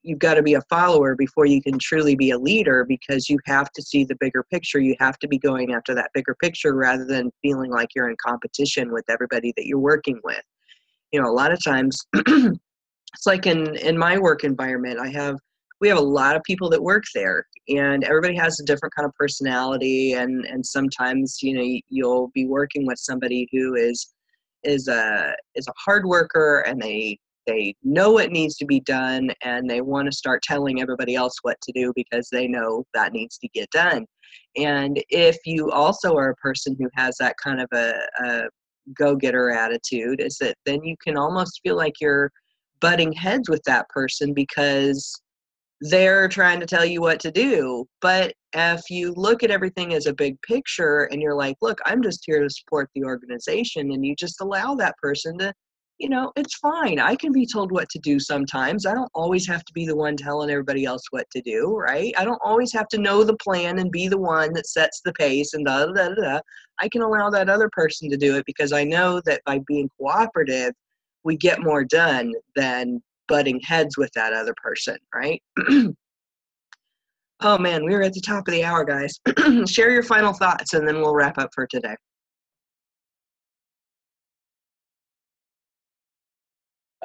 you've got to be a follower before you can truly be a leader because you have to see the bigger picture. You have to be going after that bigger picture rather than feeling like you're in competition with everybody that you're working with you know a lot of times [CLEARS THROAT] it's like in in my work environment i have we have a lot of people that work there and everybody has a different kind of personality and and sometimes you know you'll be working with somebody who is is a is a hard worker and they they know what needs to be done and they want to start telling everybody else what to do because they know that needs to get done. And if you also are a person who has that kind of a, a go getter attitude is that then you can almost feel like you're butting heads with that person because they're trying to tell you what to do. But if you look at everything as a big picture and you're like, look, I'm just here to support the organization, and you just allow that person to you know, it's fine. I can be told what to do sometimes. I don't always have to be the one telling everybody else what to do, right? I don't always have to know the plan and be the one that sets the pace and da da da da. I can allow that other person to do it because I know that by being cooperative, we get more done than butting heads with that other person, right? [CLEARS THROAT] oh man, we are at the top of the hour, guys. [CLEARS THROAT] Share your final thoughts and then we'll wrap up for today.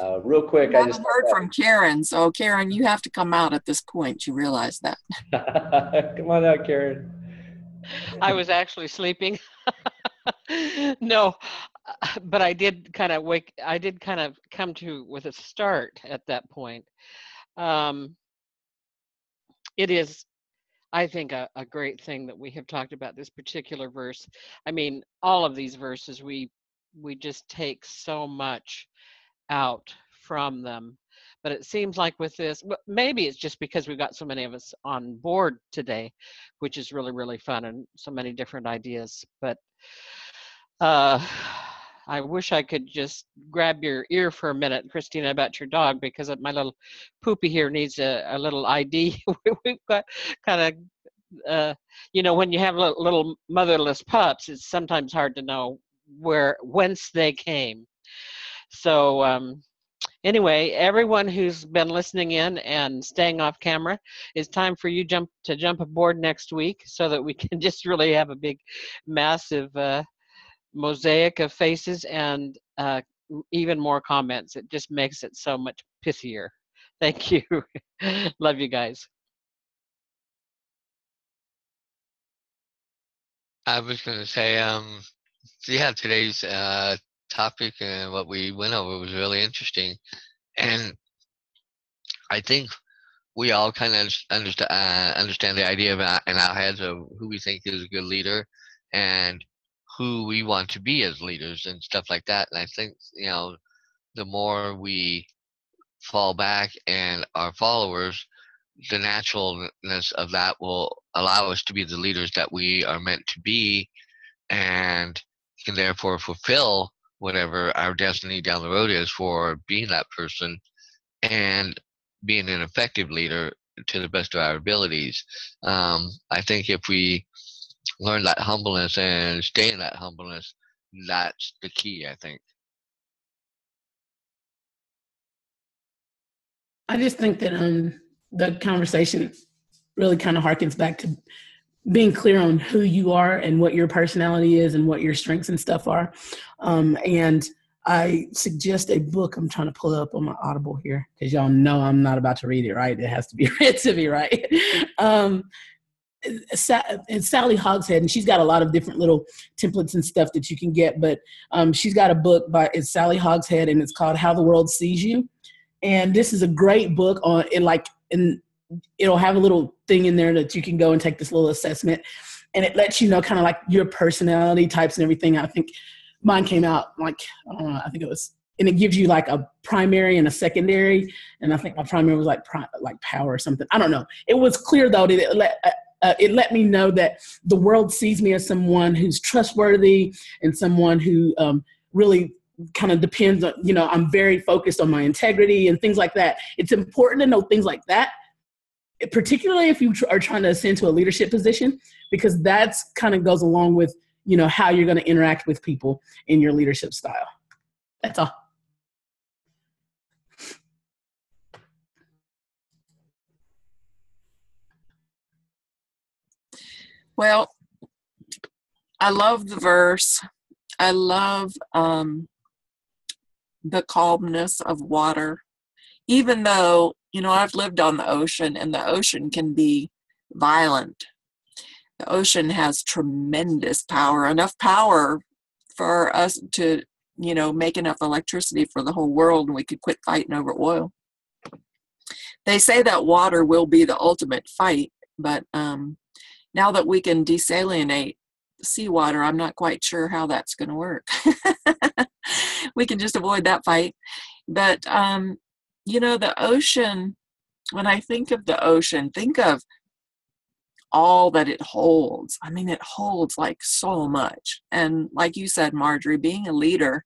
Uh, real quick, I, I just heard from Karen. So Karen, you have to come out at this point. You realize that? [LAUGHS] [LAUGHS] come on out, Karen. I was actually sleeping. [LAUGHS] no, but I did kind of wake. I did kind of come to with a start at that point. Um, it is I think a, a, great thing that we have talked about this particular verse. I mean, all of these verses we we just take so much out from them. But it seems like with this, maybe it's just because we've got so many of us on board today, which is really, really fun and so many different ideas. But uh, I wish I could just grab your ear for a minute, Christina, about your dog, because my little poopy here needs a, a little ID. [LAUGHS] We've got kind of uh, you know, when you have little, little motherless pups, it's sometimes hard to know where whence they came So um, anyway, everyone who's been listening in and staying off camera, it's time for you jump to jump aboard next week so that we [LAUGHS] can just really have a big, massive uh, mosaic of faces and uh, even more comments. It just makes it so much pithier. Thank [LAUGHS] you. Love you guys. I was going to say, um, yeah, today's uh, topic and what we went over was really interesting, and I think we all kind of understand uh, understand the idea of uh, in our heads of who we think is a good leader and who we want to be as leaders and stuff like that. And I think you know, the more we fall back and our followers, the naturalness of that will allow us to be the leaders that we are meant to be and can therefore fulfill whatever our destiny down the road is for being that person and being an effective leader to the best of our abilities. Um, I think if we learn that humbleness and stay in that humbleness, that's the key, I think. I just think that um, the conversation really kind of harkens back to being clear on who you are and what your personality is and what your strengths and stuff are. Um, and I suggest a book. I'm trying to pull up on my Audible here because y'all know I'm not about to read it, right? It has to be [LAUGHS] read to me, right? um, it's Sally Hogshead, and she's got a lot of different little templates and stuff that you can get. But um, she's got a book by it's Sally Hogshead, and it's called How the World Sees You. And this is a great book on it, like in it'll have a little thing in there that you can go and take this little assessment and it lets you know kind of like your personality types and everything. I think mine came out like i don't know i think it was and it gives you like a primary and a secondary and i think my primary was like like power or something. I don't know. It was clear though that it let uh, uh, it let me know that the world sees me as someone who's trustworthy and someone who um, really kind of depends on you know i'm very focused on my integrity and things like that. It's important to know things like that particularly if you are trying to ascend to a leadership position, because that's kind of goes along with you know how you're going to interact with people in your leadership style. That's all. Well, I love the verse. I love um, the calmness of water. Even though you know, I've lived on the ocean, and the ocean can be violent. The ocean has tremendous power, enough power for us to, you know, make enough electricity for the whole world, and we could quit fighting over oil. They say that water will be the ultimate fight, but um, now that we can desalinate seawater, I'm not quite sure how that's going to work. [LAUGHS] we can just avoid that fight. But um, you know, the ocean, when I think of the ocean, think of all that it holds. I mean, it holds like so much. And like you said, Marjorie, being a leader,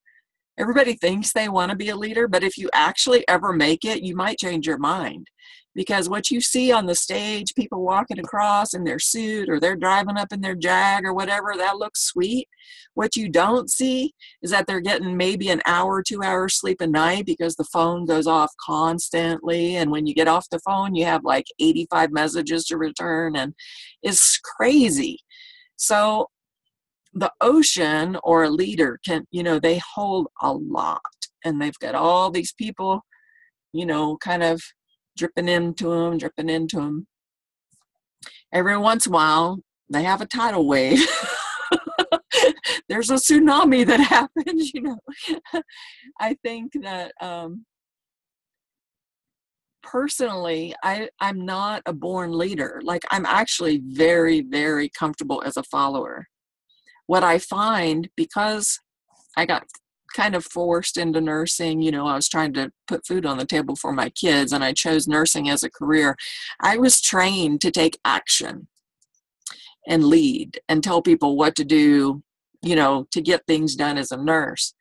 everybody thinks they want to be a leader, but if you actually ever make it, you might change your mind because what you see on the stage, people walking across in their suit or they're driving up in their jag or whatever, that looks sweet. What you don't see is that they're getting maybe an hour, two hours sleep a night because the phone goes off constantly. And when you get off the phone, you have like 85 messages to return, and it's crazy. So, the ocean or a leader can, you know, they hold a lot and they've got all these people, you know, kind of dripping into them, dripping into them. Every once in a while, they have a tidal wave. [LAUGHS] There's a tsunami that [LAUGHS] happens, you know. [LAUGHS] I think that um, personally, I, I'm not a born leader. Like, I'm actually very, very comfortable as a follower. What I find, because I got kind of forced into nursing. You know, I was trying to put food on the table for my kids, and I chose nursing as a career. I was trained to take action and lead and tell people what to do, you know, to get things done as a nurse.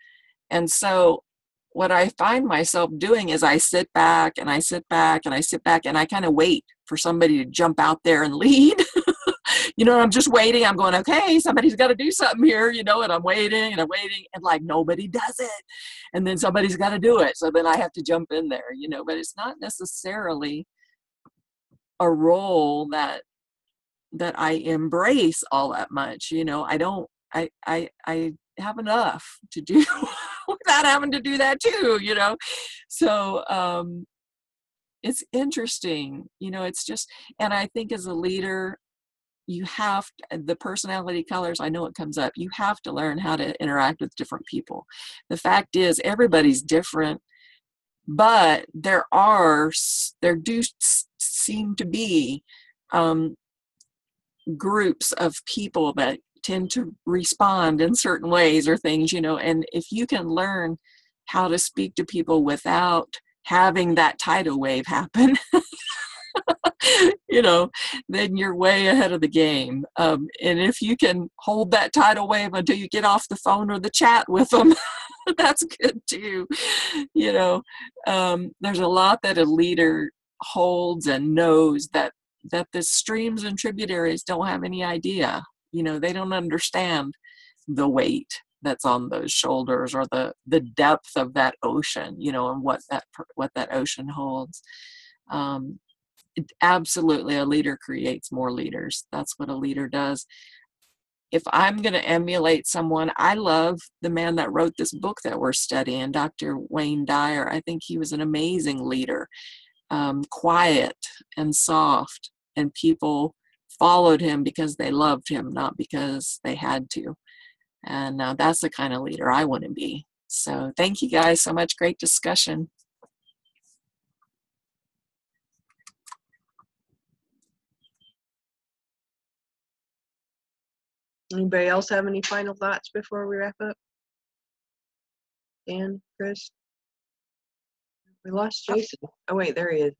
And so, what I find myself doing is I sit back and I sit back and I sit back and I kind of wait for somebody to jump out there and [LAUGHS] lead. You know, I'm just waiting. I'm going, okay, somebody's got to do something here, you know, and I'm waiting and I'm waiting, and like nobody does it. And then somebody's got to do it. So then I have to jump in there, you know, but it's not necessarily a role that that I embrace all that much. You know, I don't I I I have enough to do [LAUGHS] without having to do that too, you know. So um it's interesting, you know, it's just and I think as a leader you have to, the personality colors i know it comes up you have to learn how to interact with different people. The fact is everybody's different but there are there do seem to be um, groups of people that tend to respond in certain ways or things, you know, and if you can learn how to speak to people without having that tidal wave happen, [LAUGHS] [LAUGHS] you know, then you're way ahead of the game. Um, and if you can hold that tidal wave until you get off the phone or the chat with them, [LAUGHS] that's good too. You know, um, there's a lot that a leader holds and knows that that the streams and tributaries don't have any idea you know they don't understand the weight that's on those shoulders or the the depth of that ocean you know and what that what that ocean holds um, absolutely a leader creates more leaders that's what a leader does if i'm going to emulate someone i love the man that wrote this book that we're studying dr wayne dyer i think he was an amazing leader um, quiet and soft and people followed him because they loved him, not because they had to. And uh, that's the kind of leader I want to be. So thank you guys so much. Great discussion. Anybody else have any final thoughts before we wrap up? Dan, Chris? We lost Jason. Oh wait, there he is.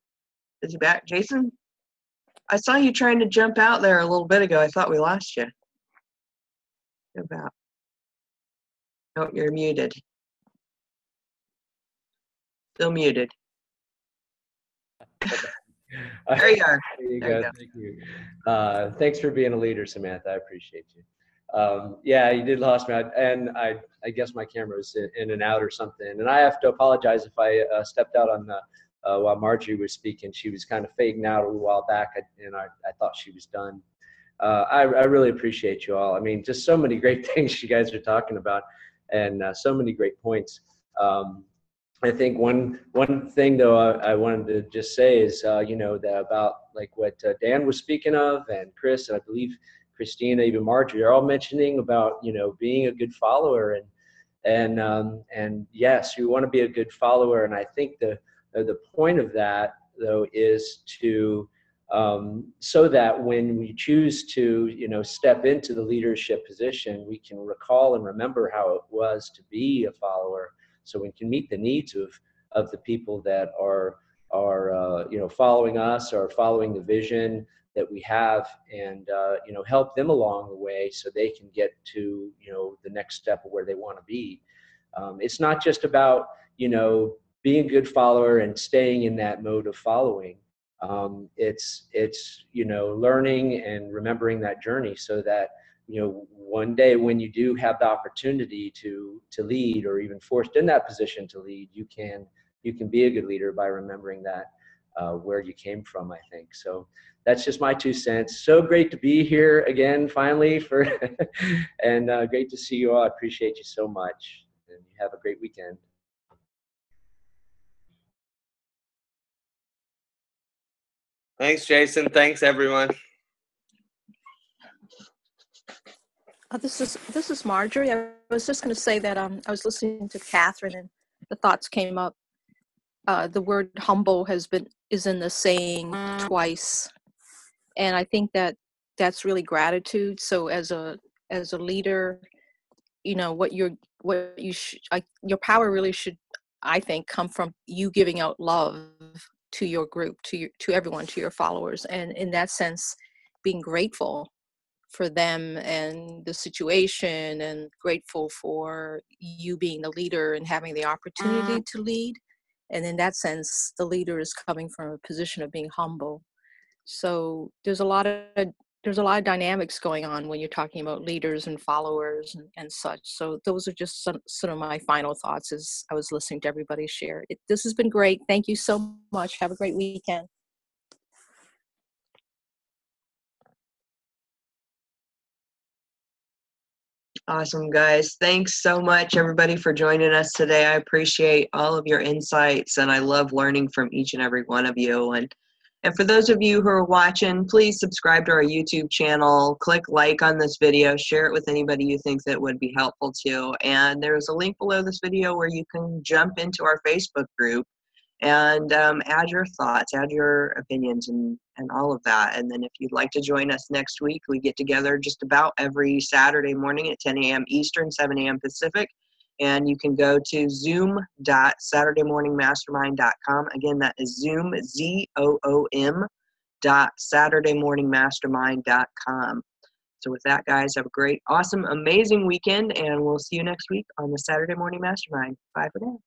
Is he back? Jason? I saw you trying to jump out there a little bit ago. I thought we lost you. About. Oh, you're muted. Still muted. [LAUGHS] there you are. There you There go. Thank you. Uh, thanks for being a leader, Samantha. I appreciate you. Um, yeah, you did lost me, and I, I guess my camera was in, in and out or something. And I have to apologize if I uh, stepped out on the uh, while Marjorie was speaking. She was kind of fading out a little while back, and I, I thought she was done. Uh, I, I really appreciate you all. I mean, just so many [LAUGHS] great things you guys are talking about, and uh, so many great points. Um, I think one one thing though I, I wanted to just say is uh, you know that about like what uh, Dan was speaking of and Chris and I believe Christina even Marjorie are all mentioning about you know being a good follower and and um, and yes you want to be a good follower. And I think the uh, the point of that though is to um, so that when we choose to you know step into the leadership position we can recall and remember how it was to be a follower so we can meet the needs of of the people that are are uh, you know following us or following the vision that we have and uh, you know help them along the way so they can get to you know the next step of where they want to be. Um, it's not just about you know being a good follower and staying in that mode of following. Um, it's it's you know learning and remembering that journey so that you know one day when you do have the opportunity to to lead or even forced in that position to lead you can you can be a good leader by remembering that uh, where you came from i think. So that's just my two cents. So great to be here again finally for [LAUGHS] and uh, great to see you all. I appreciate you so much. And you have a great weekend. Thanks, Jason. Thanks, everyone. Uh, this is this is Marjorie. I was just going to say that um, I was listening to Catherine and the thoughts came up. Uh, the word humble has been is in the saying twice, and I think that that's really gratitude. So as a as a leader, you know what you're what you sh- I, your power really should I think come from you giving out love to your group, to your to everyone, to your followers, and in that sense, being grateful for them and the situation and grateful for you being the leader and having the mm. opportunity to lead and in that sense the leader is coming from a position of being humble so there's a lot of there's a lot of dynamics going on when you're talking about leaders and followers and, and such. So those are just some, some of my final thoughts as I was listening to everybody share. It, this has been great. Thank you so much. Have a great weekend. Awesome, guys. Thanks so much, everybody, for joining us today. I appreciate all of your insights, and I love learning from each and every one of you. And and for those of you who are watching, please subscribe to our YouTube channel, click like on this video, share it with anybody you think that would be helpful to. And there's a link below this video where you can jump into our Facebook group and um, add your thoughts, add your opinions, and, and all of that. And then if you'd like to join us next week, we get together just about every Saturday morning at 10 a.m. Eastern, 7 a.m. Pacific. And you can go to zoom.saturdaymorningmastermind.com. Again, that is zoom, Z O O M, dot saturdaymorningmastermind.com. So, with that, guys, have a great, awesome, amazing weekend, and we'll see you next week on the Saturday Morning Mastermind. Bye for now.